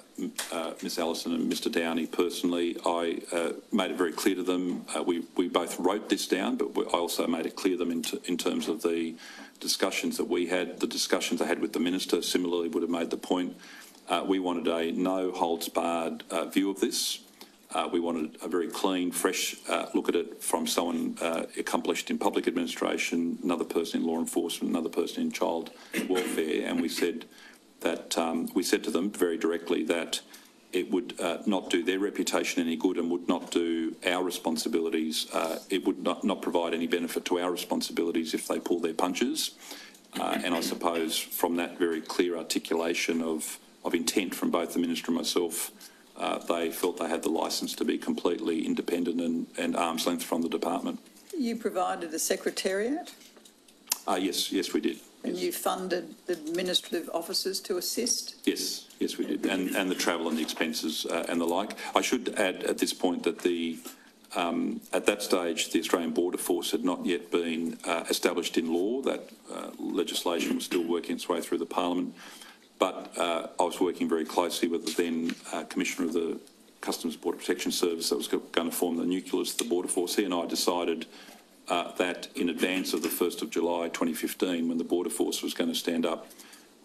uh, Miss Allison and Mr. Downey personally. I uh, made it very clear to them. We we both wrote this down, but we, I also made it clear to them in, in terms of the discussions that we had, the discussions I had with the minister. Similarly, would have made the point. We wanted a no holds barred view of this. Uh, we wanted a very clean, fresh uh, look at it from someone uh, accomplished in public administration, another person in law enforcement, another person in child welfare, and we said that um, we said to them very directly that it would uh, not do their reputation any good and would not do our responsibilities. Uh, it would not, not provide any benefit to our responsibilities if they pull their punches. Uh, and I suppose from that very clear articulation of, of intent from both the minister and myself, uh, they felt they had the licence to be completely independent and, and arm's length from the department. You provided a secretariat Uh, yes, yes, we did. and you funded the administrative officers to assist. Yes, yes, we did, and and the travel and the expenses uh, and the like. I should add at this point that the um, at that stage the Australian Border Force had not yet been uh, established in law. That uh, legislation was still working its way through the Parliament, but uh, I was working very closely with the then uh, Commissioner of the Customs Border Protection Service that was going to form the nucleus of the Border Force. He and I decided uh, that in advance of the 1st of July 2015, when the Border Force was going to stand up,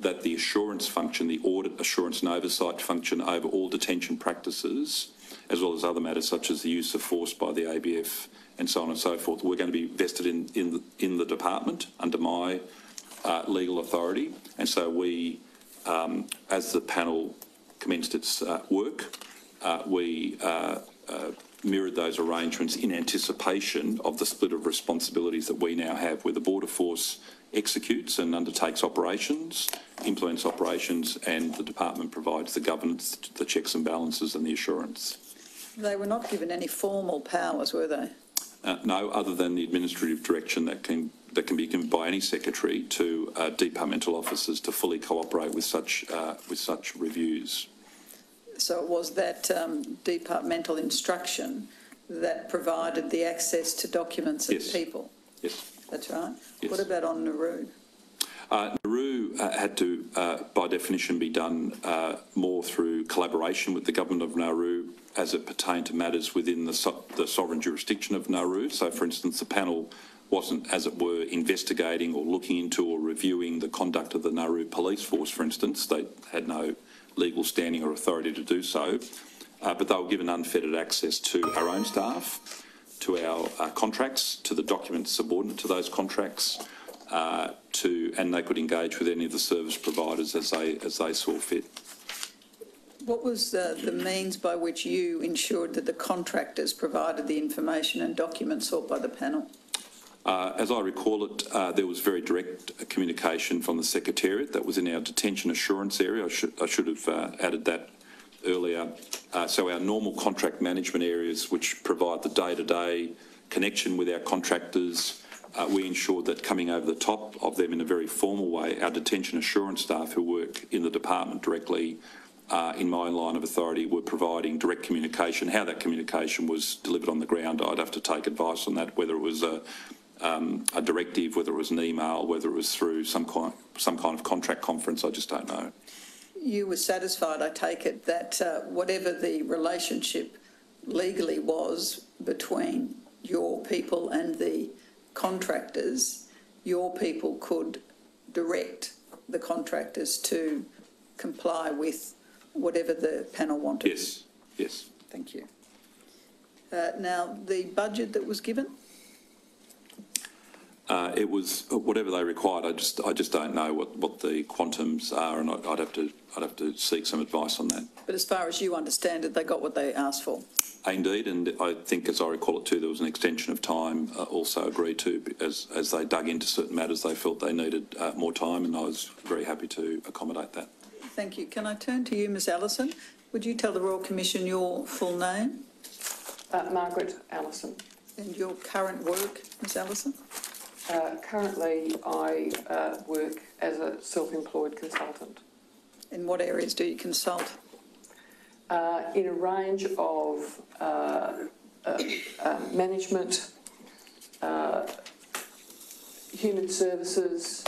that the assurance function, the audit, assurance and oversight function over all detention practices, as well as other matters such as the use of force by the ABF and so on and so forth, were going to be vested in, in, the, in the department under my uh, legal authority. And so we, um, as the panel commenced its uh, work, uh, we uh, uh, mirrored those arrangements in anticipation of the split of responsibilities that we now have, where the Border Force executes and undertakes operations, implements operations, and the department provides the governance, the checks and balances, and the assurance. They were not given any formal powers, were they? Uh, no, other than the administrative direction that can that can be given by any secretary to uh, departmental officers to fully cooperate with such uh, with such reviews. So it was that um, departmental instruction that provided the access to documents and Yes. people. Yes. That's right. Yes. What about on Nauru? Uh, Nauru uh, had to, uh, by definition, be done uh, more through collaboration with the government of Nauru as it pertained to matters within the, so- the sovereign jurisdiction of Nauru. So, for instance, the panel wasn't, as it were, investigating or looking into or reviewing the conduct of the Nauru police force, for instance. They had no legal standing or authority to do so, uh, but they were given unfettered access to our own staff, to our uh, contracts, to the documents subordinate to those contracts, uh, to, and they could engage with any of the service providers as they, as they saw fit. What was the means by which you ensured that the contractors provided the information and documents sought by the panel? Uh, as I recall it, uh, there was very direct communication from the Secretariat that was in our detention assurance area. I should, I should have uh, added that earlier. Uh, so our normal contract management areas, which provide the day-to-day connection with our contractors, uh, we ensured that coming over the top of them in a very formal way, our detention assurance staff who work in the department directly uh, in my line of authority were providing direct communication. How that communication was delivered on the ground, I'd have to take advice on that, whether it was a, um, a directive, whether it was an email, whether it was through some kind, some kind of contract conference, I just don't know. You were satisfied, I take it, that uh, whatever the relationship legally was between your people and the contractors, your people could direct the contractors to comply with whatever the panel wanted? Yes, yes. Thank you. Uh, now, the budget that was given? Uh, it was whatever they required. I just, I just don't know what, what the quantums are, and I'd, I'd have to, I'd have to seek some advice on that. But as far as you understand it, they got what they asked for. Indeed, and I think, as I recall it too, there was an extension of time uh, also agreed to as, as they dug into certain matters. They felt they needed uh, more time, and I was very happy to accommodate that. Thank you. Can I turn to you, Ms Allison? Would you tell the Royal Commission your full name Uh, Margaret Allison. and your current work, Ms Allison? Uh, currently, I uh, work as a self-employed consultant In what areas do you consult? uh, in a range of uh, uh, uh, management, uh, human services,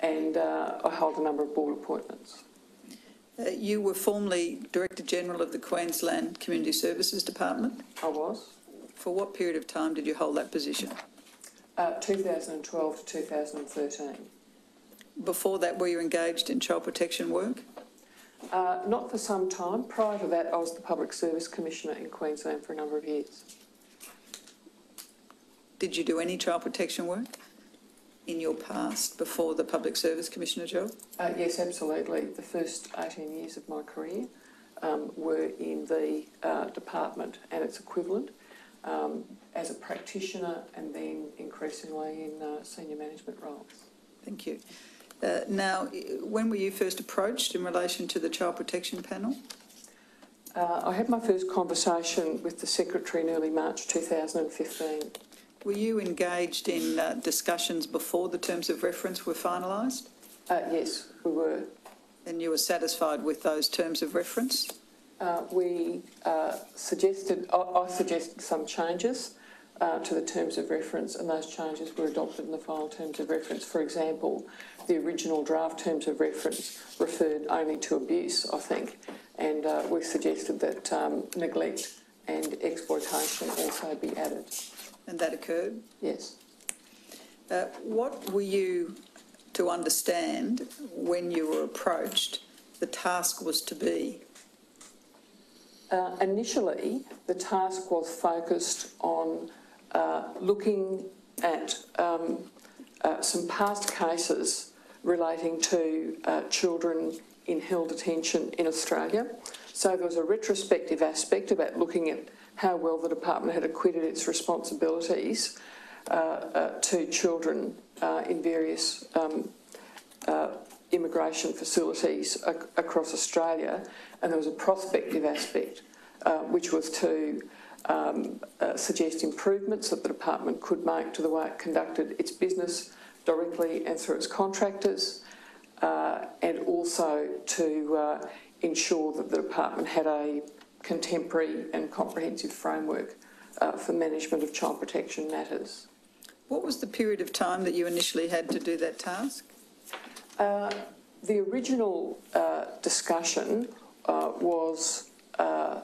and uh, I hold a number of board appointments. Uh, you were formerly Director General of the Queensland Community Services Department. I was For what period of time did you hold that position? Uh, 2012 to 2013. Before that, were you engaged in child protection work? Uh, not for some time. Prior to that, I was the Public Service Commissioner in Queensland for a number of years. Did you do any child protection work in your past before the Public Service Commissioner job? Uh, yes, absolutely. The first 18 years of my career um, were in the uh, department and its equivalent um, as a practitioner and then increasingly in uh, senior management roles. Thank you. Uh, now, when were you first approached in relation to the child protection panel? Uh, I had my first conversation with the Secretary in early March 2015. Were you engaged in uh, discussions before the terms of reference were finalised? Uh, yes, we were. And you were satisfied with those terms of reference? Uh, we uh, suggested, I, I suggested some changes uh, to the terms of reference, and those changes were adopted in the final terms of reference. For example, the original draft terms of reference referred only to abuse, I think, and uh, we suggested that um, neglect and exploitation also be added. And that occurred? Yes. Uh, what were you to understand when you were approached the task was to be? Uh, initially, the task was focused on uh, looking at um, uh, some past cases relating to uh, children in held detention in Australia. So there was a retrospective aspect about looking at how well the department had acquitted its responsibilities uh, uh, to children in various um, immigration facilities ac- across Australia, and there was a prospective aspect which was to um, uh, suggest improvements that the department could make to the way it conducted its business directly and through its contractors, uh, and also to uh, ensure that the department had a contemporary and comprehensive framework uh, for management of child protection matters. What was the period of time that you initially had to do that task? Uh, the original uh, discussion uh, was uh,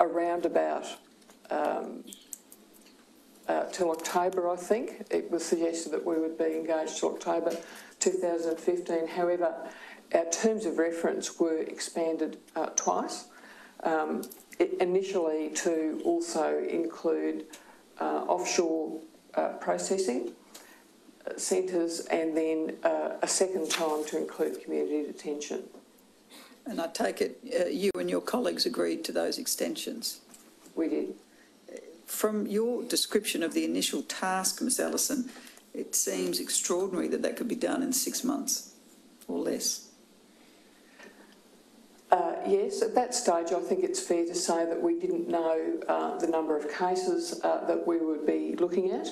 around about um, uh, till October, I think. It was suggested that we would be engaged till October 2015. However, our terms of reference were expanded uh, twice. Um, initially to also include uh, offshore uh, processing uh, centres and then uh, a second time to include community detention. And I take it uh, you and your colleagues agreed to those extensions. We did. From your description of the initial task, Ms Allison, it seems extraordinary that that could be done in six months or less. Uh, yes, at that stage, I think it's fair to say that we didn't know uh, the number of cases uh, that we would be looking at.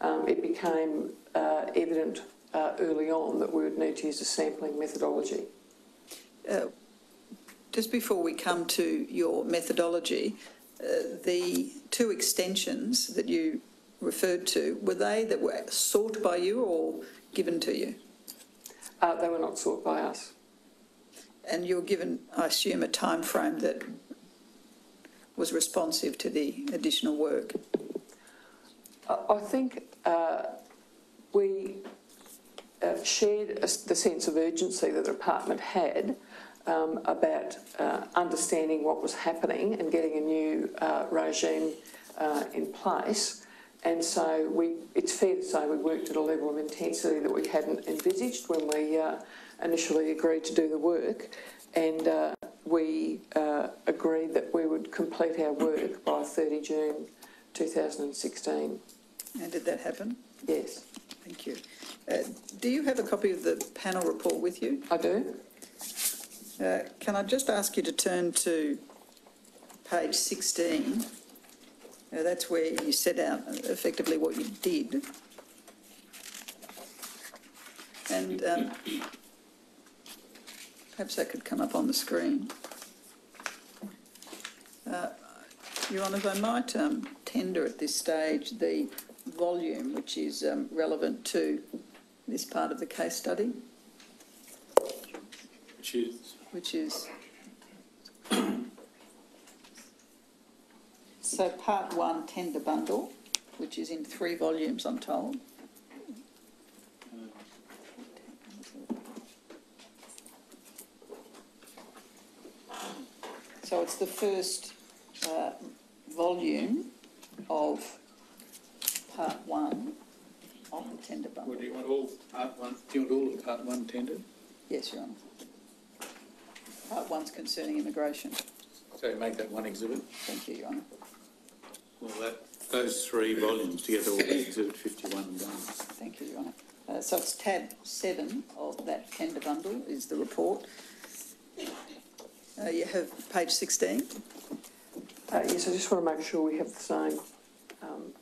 Um, it became uh, evident uh, early on that we would need to use a sampling methodology. Just before we come to your methodology, uh, the two extensions that you referred to, were they that were sought by you or given to you? Uh, they were not sought by us. And you were given, I assume, a time frame that was responsive to the additional work. I think uh, we uh, shared a the sense of urgency that the department had um, about uh, understanding what was happening and getting a new uh, regime uh, in place. And so we, it's fair to say we worked at a level of intensity that we hadn't envisaged when we uh, initially agreed to do the work. And uh, we uh, agreed that we would complete our work by 30 June 2016. And did that happen? Yes, Thank you. Do you have a copy of the panel report with you? I do. Uh, can I just ask you to turn to page 16? Uh, that's where you set out effectively what you did. And um, perhaps that could come up on the screen. Uh, Your Honours, I might um, tender at this stage the volume which is um, relevant to this part of the case study, Which is, which is So part one, tender bundle, which is in three volumes, I'm told. So it's the first uh, volume of part one of the tender bundle. Well, do you want all part one, do you want all of part one tendered? Yes, Your Honour. Part one's concerning immigration. So make that one exhibit? Thank you, Your Honour. well, that, those three volumes together will be exhibit 51 and done. Thank you, Your Honour. Uh, so it's tab seven of that tender bundle is the report. Uh, you have page sixteen. Uh, yes, I just want to make sure we have the same. Um,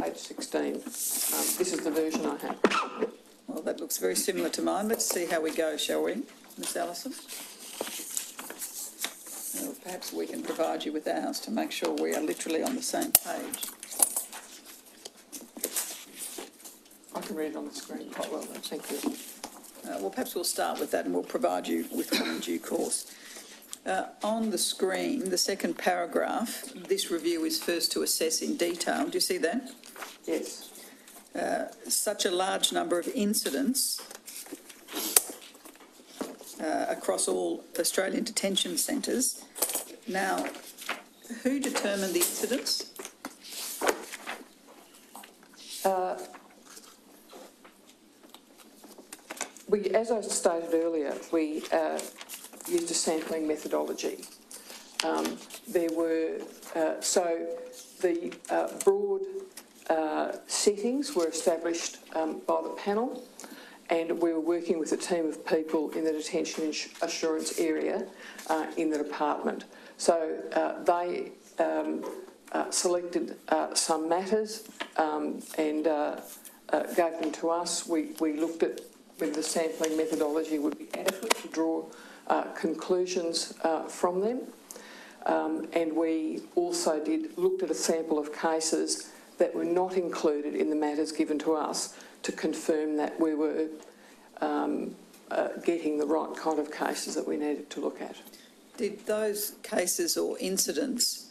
page 16. Um, this is the version I have. Well, that looks very similar to mine. Let's see how we go, shall we, Miss Allison? Well, perhaps we can provide you with ours to make sure we are literally on the same page. I can read it on the screen quite well, though. Thank you. Uh, well, perhaps we'll start with that and we'll provide you with one in due course. Uh, on the screen, the second paragraph, this review is first to assess in detail. Do you see that? Yes. such a large number of incidents uh, across all Australian detention centres. Now, who determined the incidents? We, as I stated earlier, we uh, used a sampling methodology. Um, there were, uh, so the uh, broad uh, settings were established um, by the panel and we were working with a team of people in the detention assurance area uh, in the department. So uh, they um, uh, selected uh, some matters um, and uh, uh, gave them to us. We, we looked at whether the sampling methodology would be adequate to draw conclusions from them. Um, and we also did looked at a sample of cases that were not included in the matters given to us to confirm that we were um, uh, getting the right kind of cases that we needed to look at. Did those cases or incidents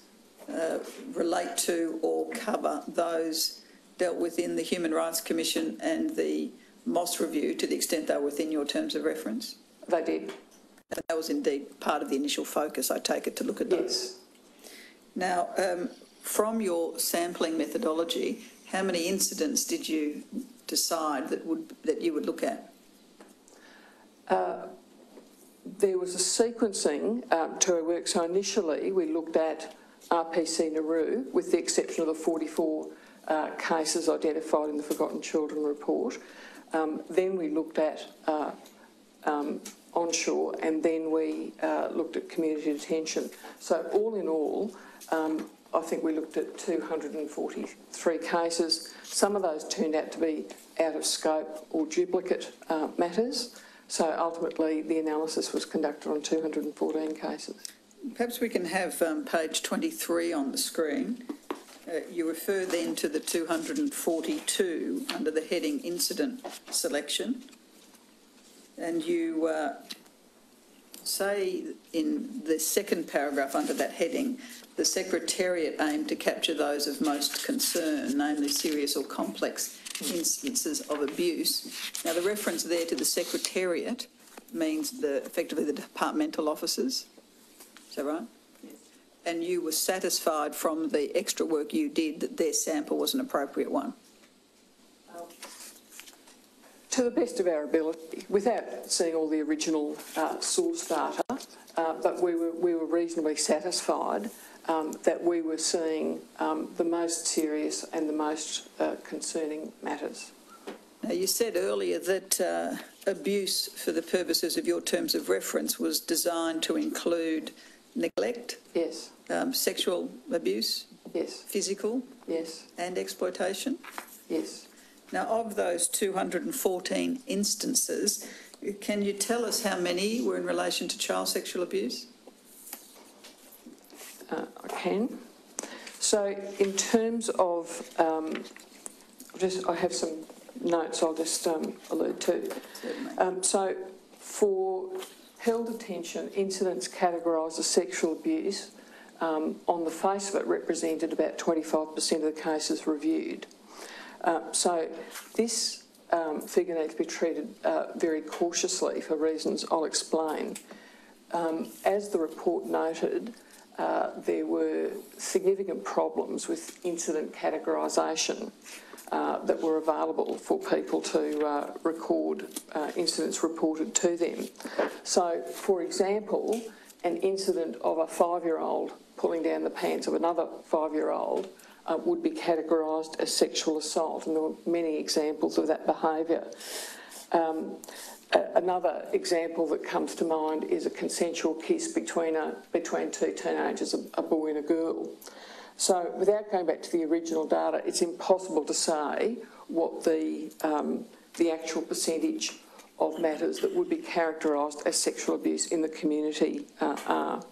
uh, relate to or cover those dealt with in the Human Rights Commission and the Moss Review to the extent they were within your terms of reference? They did, And That was indeed part of the initial focus, I take it, to look at those. yes. Now, um, from your sampling methodology, how many incidents did you decide that would that you would look at? There was a sequencing um, to our work. So initially we looked at RPC Nauru, with the exception of the 44 uh, cases identified in the Forgotten Children report. Um, then we looked at uh, um, onshore, and then we uh, looked at community detention. So all in all, um, I think we looked at 243 cases. Some of those turned out to be out of scope or duplicate uh, matters. So ultimately, the analysis was conducted on 214 cases. Perhaps we can have um, page 23 on the screen. Uh, you refer then to the 242 under the heading incident selection. And you uh, say in the second paragraph under that heading, the Secretariat aimed to capture those of most concern, namely serious or complex instances of abuse. Now, the reference there to the Secretariat means the, effectively the departmental officers. Is that right? Yes. And you were satisfied from the extra work you did that their sample was an appropriate one? To the best of our ability, without seeing all the original uh, source data, uh, but we were, we were reasonably satisfied um, that we were seeing um, the most serious and the most uh, concerning matters. Now, you said earlier that uh, abuse, for the purposes of your terms of reference, was designed to include neglect, Yes, um, sexual abuse, yes, physical, yes, and exploitation. yes. Now, of those 214 instances, can you tell us how many were in relation to child sexual abuse? Uh, I can. So, in terms of, um, just I have some notes I'll just um, allude to. Um, so, for held detention, incidents categorised as sexual abuse, um, on the face of it, represented about 25% of the cases reviewed. Uh, so, this um, figure needs to be treated uh, very cautiously for reasons I'll explain. Um, as the report noted, uh, there were significant problems with incident categorisation uh, that were available for people to uh, record uh, incidents reported to them. So, for example, an incident of a five year old pulling down the pants of another five year old uh, would be categorised as sexual assault, and there were many examples of that behaviour. Um, another example that comes to mind is a consensual kiss between a, between two teenagers, a, a boy and a girl. So, without going back to the original data, it's impossible to say what the um, the actual percentage of matters that would be characterised as sexual abuse in the community uh, are.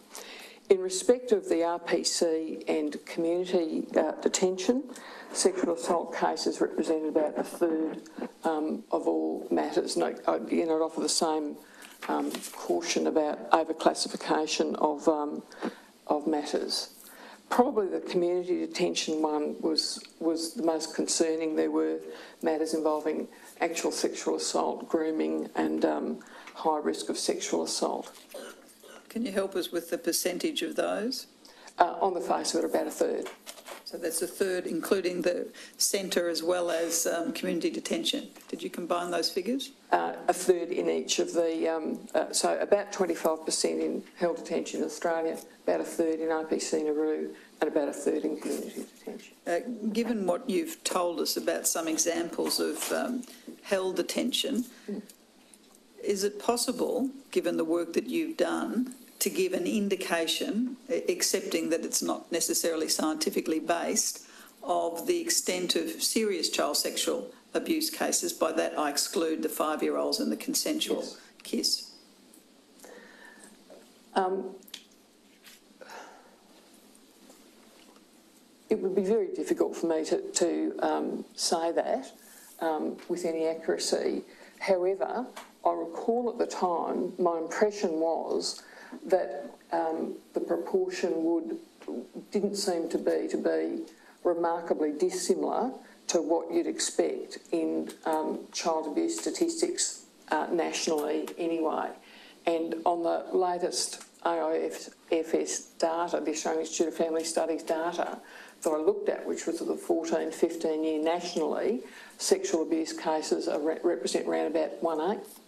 In respect of the RPC and community uh, detention, sexual assault cases represented about a third um, of all matters. No, again, I'd offer the same um, caution about overclassification of, um, of matters. Probably the community detention one was, was the most concerning. There were matters involving actual sexual assault, grooming, and um, high risk of sexual assault. Can you help us with the percentage of those? Uh, on the face of it, about a third. So that's the third, including the centre as well as um, community detention. Did you combine those figures? Uh, a third in each of the, um, uh, so about 25% in held detention in Australia, about a third in RPC Nauru, and about a third in community detention. Uh, given what you've told us about some examples of um, held detention, is it possible, given the work that you've done, to give an indication, accepting that it's not necessarily scientifically based, of the extent of serious child sexual abuse cases? By that, I exclude the five-year-olds and the consensual Yes. kiss. Um, it would be very difficult for me to, to um, say that um, with any accuracy. However, I recall at the time my impression was that um, the proportion would didn't seem to be to be remarkably dissimilar to what you'd expect in um, child abuse statistics uh, nationally anyway. And on the latest AIFS data, the Australian Institute of Family Studies data that I looked at, which was the 14 15 year nationally, sexual abuse cases re- represent around about one eighth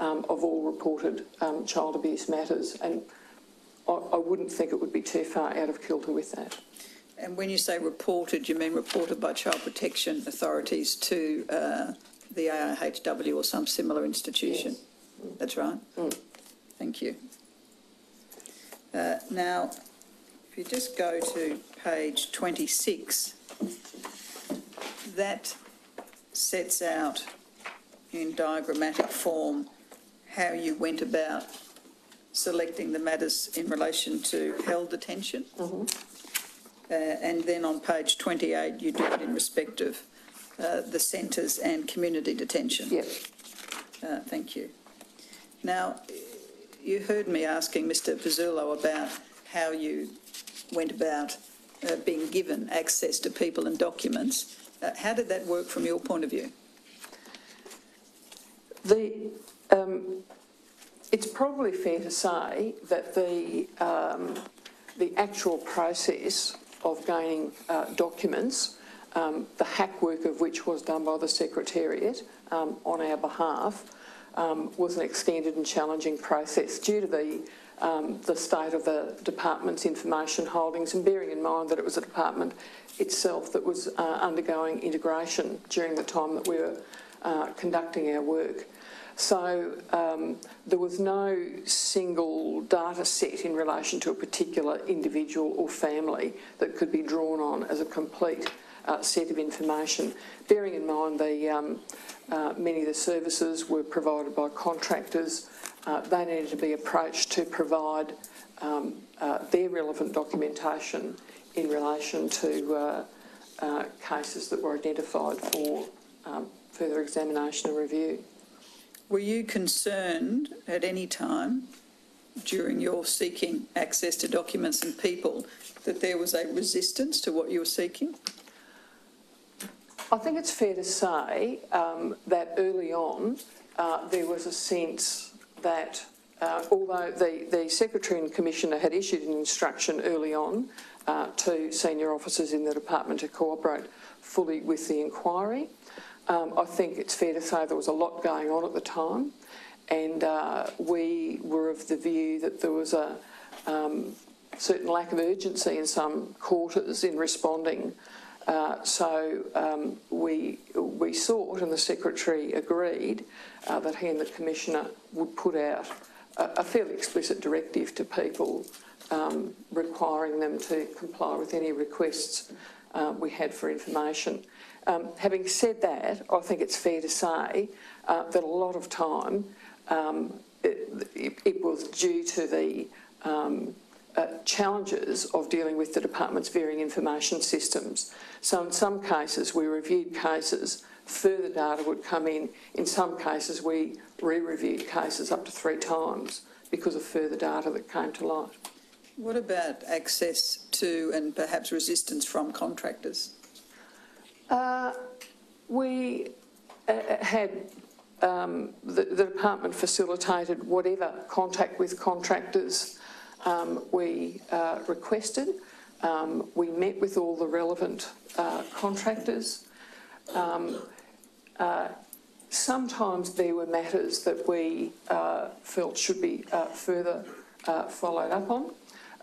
um, of all reported um, child abuse matters. And I, I wouldn't think it would be too far out of kilter with that. And when you say reported, you mean reported by child protection authorities to uh, the AIHW or some similar institution? That's right? Thank you. Uh, now, if you just go to page 26, that sets out in diagrammatic form how you went about selecting the matters in relation to held detention. Uh, and then on page 28, you do it in respect of uh, the centres and community detention. Yep. Uh, thank you. Now, you heard me asking Mr Pezzullo about how you went about uh, being given access to people and documents. Uh, how did that work from your point of view? The, um, it's probably fair to say that the, um, the actual process of gaining uh, documents, um, the hack work of which was done by the Secretariat um, on our behalf, um, was an extended and challenging process due to the um, the state of the department's information holdings, and bearing in mind that it was a department itself that was uh, undergoing integration during the time that we were uh, conducting our work. So um, there was no single data set in relation to a particular individual or family that could be drawn on as a complete uh, set of information. Bearing in mind the um, uh, many of the services were provided by contractors, uh, they needed to be approached to provide um, uh, their relevant documentation in relation to uh, uh, cases that were identified for um, further examination and review. Were you concerned at any time during your seeking access to documents and people that there was a resistance to what you were seeking? I think it's fair to say um, that early on uh, there was a sense that uh, although the, the Secretary and Commissioner had issued an instruction early on uh, to senior officers in the department to cooperate fully with the inquiry, um, I think it's fair to say there was a lot going on at the time, and uh, we were of the view that there was a um, certain lack of urgency in some quarters in responding. Uh, so um, we we sought, and the secretary agreed uh, that he and the commissioner would put out a, a fairly explicit directive to people um, requiring them to comply with any requests uh, we had for information. Um, having said that, I think it's fair to say uh, that a lot of time um, it, it, was due to the um, uh, challenges of dealing with the department's varying information systems. So in some cases, we reviewed cases, further data would come in. In some cases, we re-reviewed cases up to three times because of further data that came to light. What about access to and perhaps resistance from contractors? Uh, we uh, had um, the, the, department facilitated whatever contact with contractors um, we uh, requested. Um, we met with all the relevant uh, contractors. Um, uh, sometimes there were matters that we uh, felt should be uh, further uh, followed up on.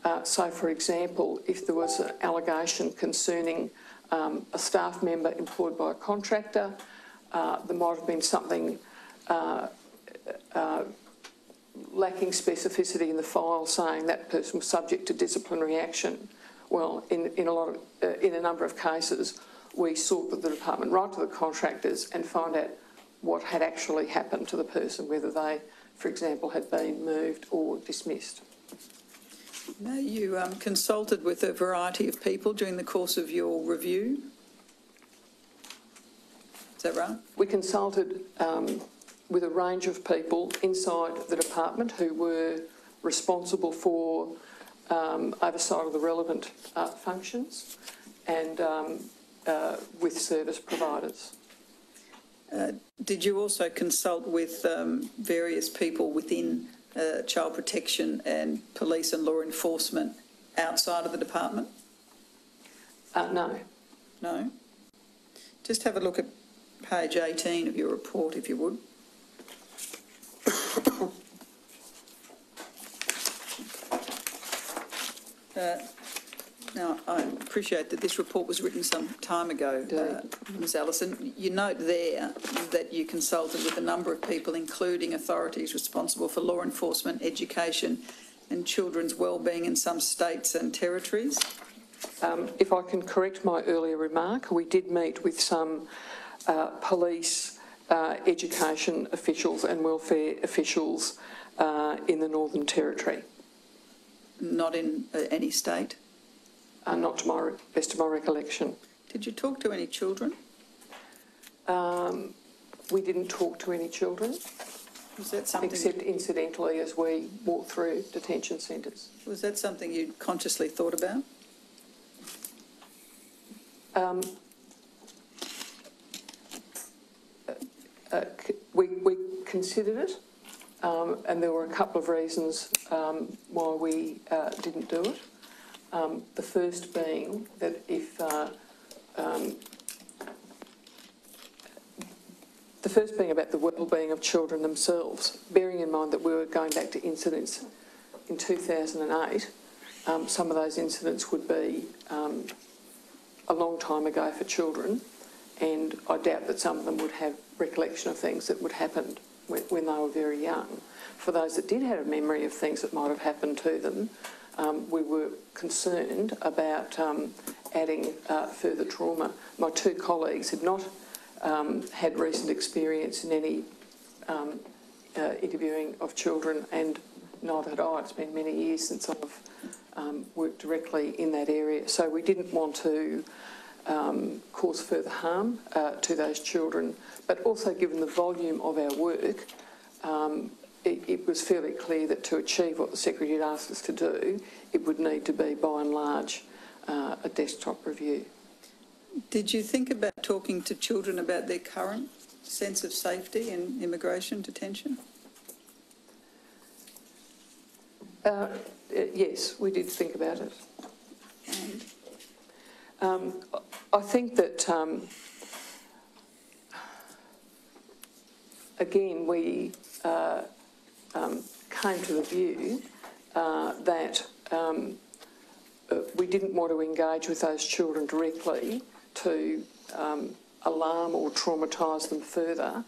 Uh, so, for example, if there was an allegation concerning um, a staff member employed by a contractor, uh, there might have been something uh, uh, lacking specificity in the file saying that person was subject to disciplinary action. Well, in, in, a, lot of, uh, in a number of cases, we sought that the department write to the contractors and find out what had actually happened to the person, whether they, for example, had been moved or dismissed. Now, you um, consulted with a variety of people during the course of your review. Is that right? We consulted um, with a range of people inside the department who were responsible for um, oversight of the relevant uh, functions and um, uh, with service providers. Did you also consult with um, various people within uh, child protection and police and law enforcement outside of the department? Uh, no, No? Just have a look at page 18 of your report, if you would. Uh, Now, I appreciate that this report was written some time ago, uh, Ms Allison. You note there that you consulted with a number of people, including authorities responsible for law enforcement, education and children's wellbeing in some states and territories. Um, if I can correct my earlier remark, we did meet with some uh, police, uh, education officials and welfare officials uh, in the Northern Territory. not in uh, any state. Uh, not to my best of my recollection. Did you talk to any children? Um, we didn't talk to any children, Was that something? except incidentally as we walked through detention centres. Was that something you consciously thought about? Um, uh, c- we, we considered it, um, and there were a couple of reasons um, why we uh, didn't do it. Um, the first being that if uh, um, the first being about the well-being of children themselves, bearing in mind that we were going back to incidents in 2008. Um, some of those incidents would be um, a long time ago for children, and I doubt that some of them would have recollection of things that would happen when, when they were very young. For those that did have a memory of things that might have happened to them, um, we were concerned about um, adding uh, further trauma. My two colleagues had not um, had recent experience in any um, uh, interviewing of children, and neither had I. It's been many years since I've um, worked directly in that area, so we didn't want to um, cause further harm uh, to those children. But also, given the volume of our work, it, was fairly clear that to achieve what the Secretary had asked us to do, it would need to be, by and large, uh, a desktop review. Did you think about talking to children about their current sense of safety in immigration detention? Uh, uh, yes, we did think about it. Um, I think that, um, again, we uh, um, came to the view uh, that um, uh, we didn't want to engage with those children directly to um, alarm or traumatise them further.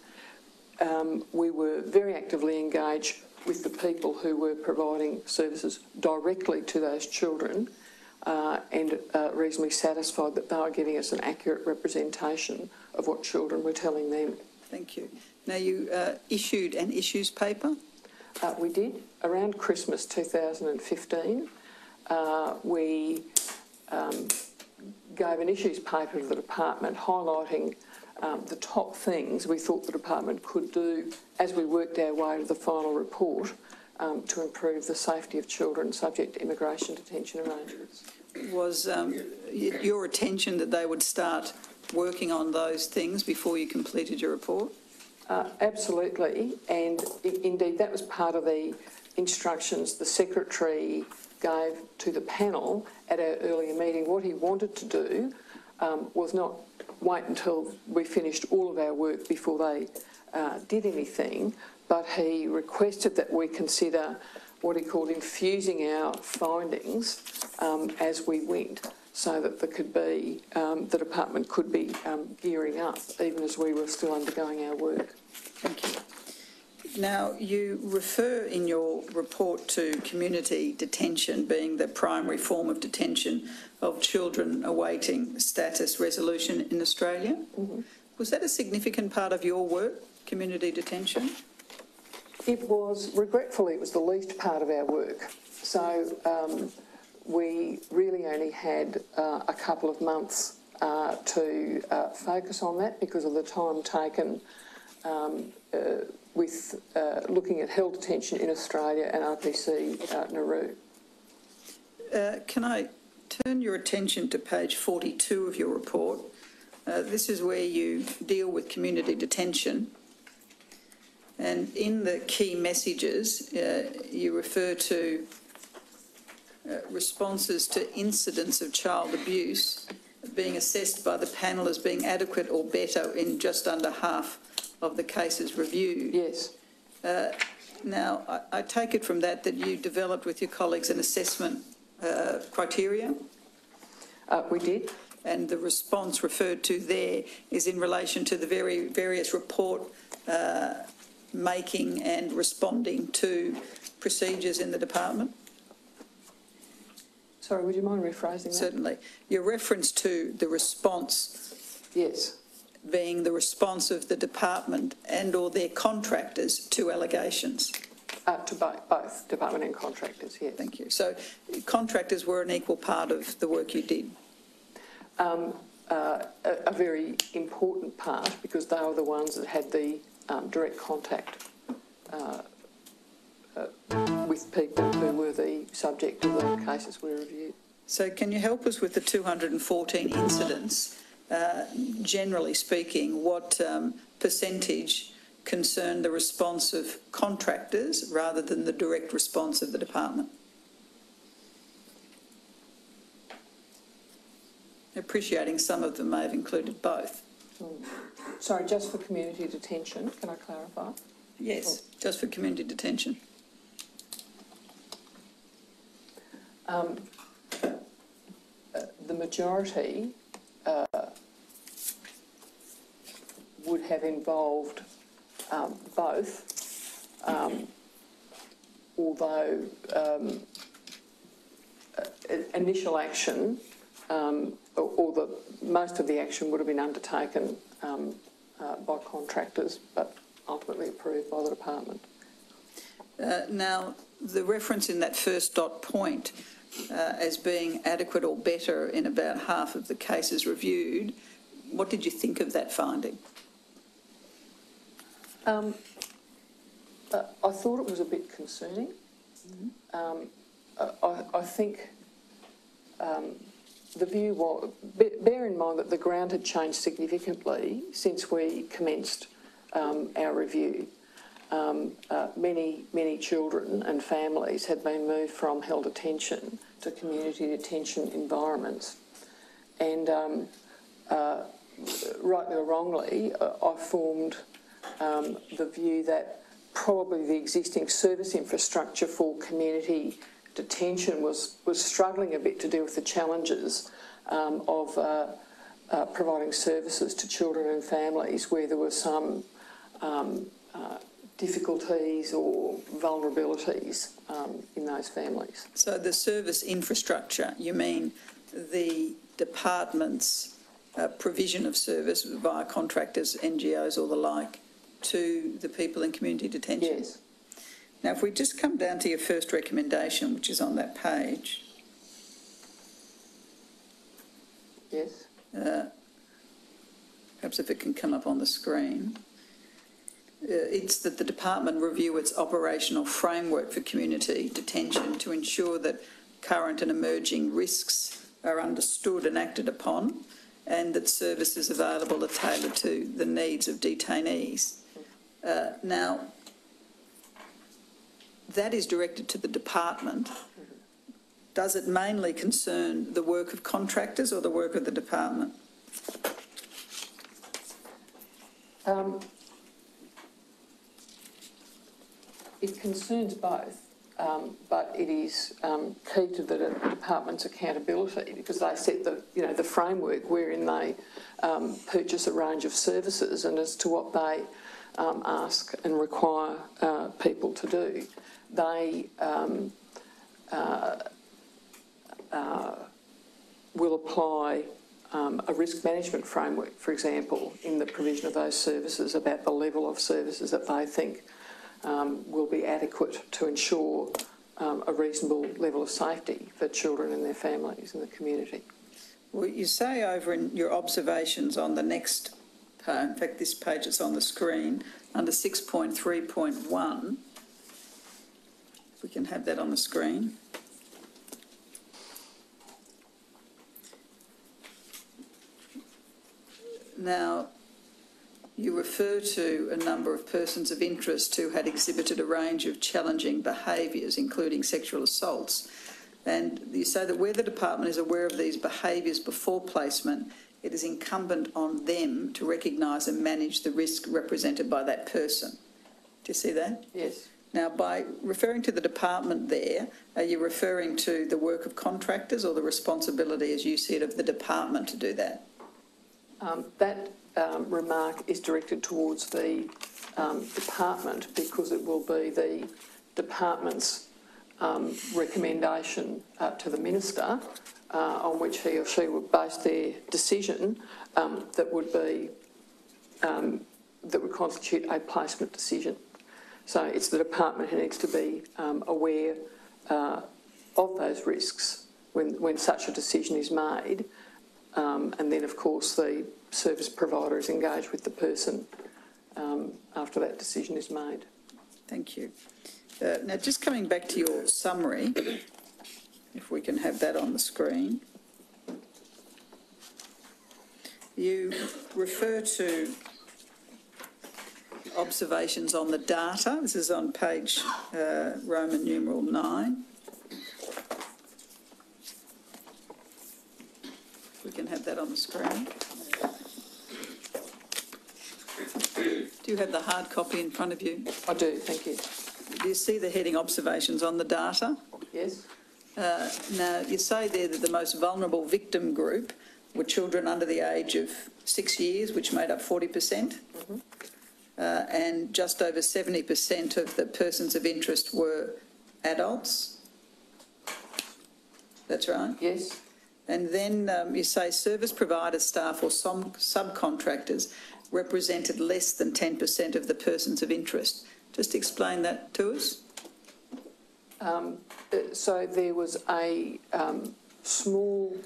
Um, we were very actively engaged with the people who were providing services directly to those children uh, and uh, reasonably satisfied that they were giving us an accurate representation of what children were telling them. Thank you. Now, you uh, issued an issues paper. Uh, we did around Christmas 2015. Uh, we um, gave an issues paper to the department highlighting um, the top things we thought the department could do as we worked our way to the final report um, to improve the safety of children subject to immigration detention arrangements. Was um, your attention that they would start working on those things before you completed your report? Uh, absolutely, and indeed that was part of the instructions the secretary gave to the panel at our earlier meeting. What he wanted to do um, was not wait until we finished all of our work before they uh, did anything, but he requested that we consider what he called infusing our findings um, as we went, so that there could be um, the department could be um, gearing up even as we were still undergoing our work. Thank you. Now, you refer in your report to community detention being the primary form of detention of children awaiting status resolution in Australia. Was that a significant part of your work, community detention? It was, regretfully, it was the least part of our work. So um, we really only had uh, a couple of months uh, to uh, focus on that because of the time taken um, uh, with uh, looking at held detention in Australia and RPC uh, Nauru. Can I turn your attention to page 42 of your report? This is where you deal with community detention. And in the key messages, you refer to uh, responses to incidents of child abuse being assessed by the panel as being adequate or better in just under half of the cases reviewed. Yes, Now, I, I take it from that that you developed with your colleagues an assessment uh, criteria, uh, we did. and the response referred to there is in relation to the very various report uh, making and responding to procedures in the department. Sorry, would you mind rephrasing that? Certainly, your reference to the response Yes, being the response of the department and/or their contractors to allegations. uh, to both, both department and contractors, yes. Thank you. So contractors were an equal part of the work you did. um, uh, a, a very important part because they were the ones that had the um, direct contact uh, uh, with people who were the subject of the cases we reviewed. So can you help us with the 214 incidents? Uh, generally speaking, what um, percentage concerned the response of contractors rather than the direct response of the department? Appreciating some of them may have included both. Sorry, just for community detention, can I clarify? Yes, just for community detention. Um, the majority uh, would have involved um, both, um, although um, uh, initial action um, or, or the most of the action would have been undertaken um, uh, by contractors, but ultimately approved by the department. Uh, now, the reference in that first dot point uh, as being adequate or better in about half of the cases reviewed, what did you think of that finding? Um, uh, I thought it was a bit concerning. Um, uh, I, I think um, the view was, bear in mind that the ground had changed significantly since we commenced um, our review. Um, uh, many, many children and families had been moved from held detention to community detention environments. And um, uh, rightly or wrongly, uh, I formed um, the view that probably the existing service infrastructure for community detention was, was struggling a bit to deal with the challenges um, of uh, uh, providing services to children and families where there were some um, uh, difficulties or vulnerabilities um, in those families. So the service infrastructure, you mean the department's uh, provision of service via contractors, NGOs or the like to the people in community detention? Yes. Now, if we just come down to your first recommendation, which is on that page, Yes. uh, perhaps if it can come up on the screen, it's that the department review its operational framework for community detention to ensure that current and emerging risks are understood and acted upon and that services available are tailored to the needs of detainees. Uh, now, that is directed to the department. Does it mainly concern the work of contractors or the work of the department? Um, it concerns both, um, but it is um, key to the department's accountability because they set the, you know, the framework wherein they um, purchase a range of services and as to what they um, ask and require uh, people to do. They um, uh, uh, will apply um, a risk management framework, for example, in the provision of those services about the level of services that they think um, will be adequate to ensure um, a reasonable level of safety for children and their families in the community. Well, you say over in your observations on the next, in fact, this page is on the screen, under 6.3.1, if we can have that on the screen. Now, you refer to a number of persons of interest who had exhibited a range of challenging behaviours, including sexual assaults. And you say that where the department is aware of these behaviours before placement, it is incumbent on them to recognise and manage the risk represented by that person. Do you see that? Yes. Now, by referring to the department there, are you referring to the work of contractors or the responsibility, as you see it, of the department to do that? Um, that um, remark is directed towards the um, department because it will be the department's um, recommendation uh, to the minister uh, on which he or she would base their decision um, that would be that would constitute a placement decision. So it's the department who needs to be um, aware uh, of those risks when, when such a decision is made. Um, and then, of course, the service provider is engaged with the person um, after that decision is made. Thank you. Uh, now, just coming back to your summary, if we can have that on the screen. You refer to observations on the data. This is on page uh, Roman numeral 9. If we can have that on the screen. Do you have the hard copy in front of you? I do, thank you. Do you see the heading observations on the data? Yes? Uh, now, you say there that the most vulnerable victim group were children under the age of six years, which made up 40%, percent uh, and just over 70% of the persons of interest were adults. That's right. Yes? And then um, you say service provider staff or some subcontractors represented less than 10% of the persons of interest. Just explain that to us. Um, uh, so there was a um, small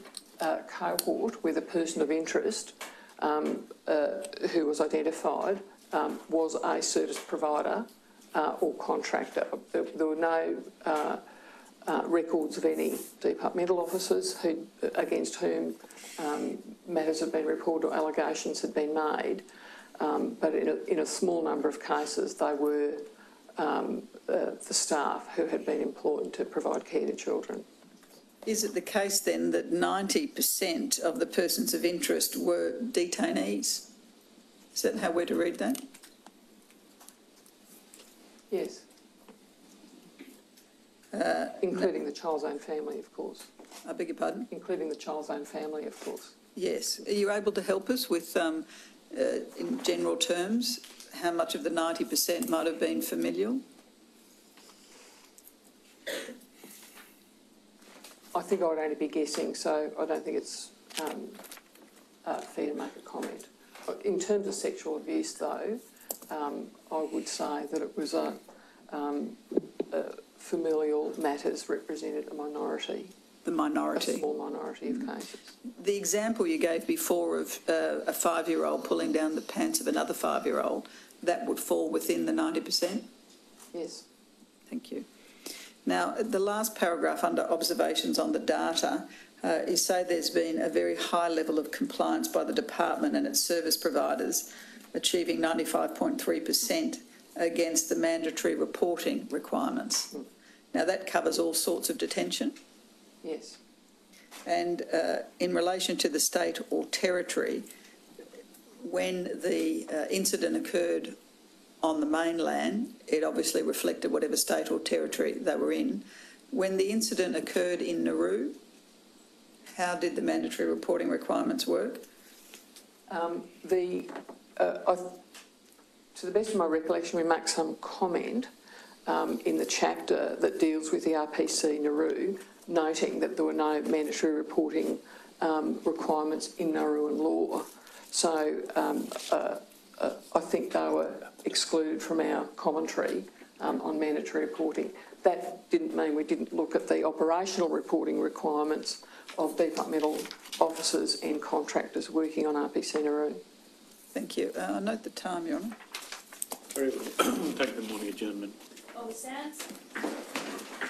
uh, cohort where the person of interest um, uh, who was identified um, was a service provider uh, or contractor. There, there were no uh, records of any departmental officers who, against whom um, matters had been reported or allegations had been made. Um, but in a, in a, small number of cases, they were um, uh, the staff who had been employed to provide care to children. Is it the case then that 90% of the persons of interest were detainees? Is that how we're to read that? Yes. Uh, including the child's own family, of course. I beg your pardon? Including the child's own family, of course. Yes. Are you able to help us with, um, uh, in general terms, how much of the 90% might have been familial? I think I would only be guessing, so I don't think it's um, uh, fair to make a comment. In terms of sexual abuse, though, um, I would say that it was a, um, a familial matters represented a minority. The minority. A small minority of cases. The example you gave before of uh, a five-year-old pulling down the pants of another five-year-old, that would fall within the 90%? Yes. Thank you. Now, the last paragraph under observations on the data uh, is say there's been a very high level of compliance by the department and its service providers, achieving 95.3% against the mandatory reporting requirements. Now, that covers all sorts of detention. Yes. And uh, in relation to the state or territory, when the uh, incident occurred on the mainland, it obviously reflected whatever state or territory they were in. When the incident occurred in Nauru, how did the mandatory reporting requirements work? Um, the, uh, I, to the best of my recollection, we make some comment um, in the chapter that deals with the RPC Nauru, noting that there were no mandatory reporting um, requirements in Nauruan law. So um, uh, uh, I think they were excluded from our commentary um, on mandatory reporting. That didn't mean we didn't look at the operational reporting requirements of departmental officers and contractors working on RPC Nauru. Thank you. Uh, I note the time, Your Honour. Very well. Take the morning adjournment. All stands.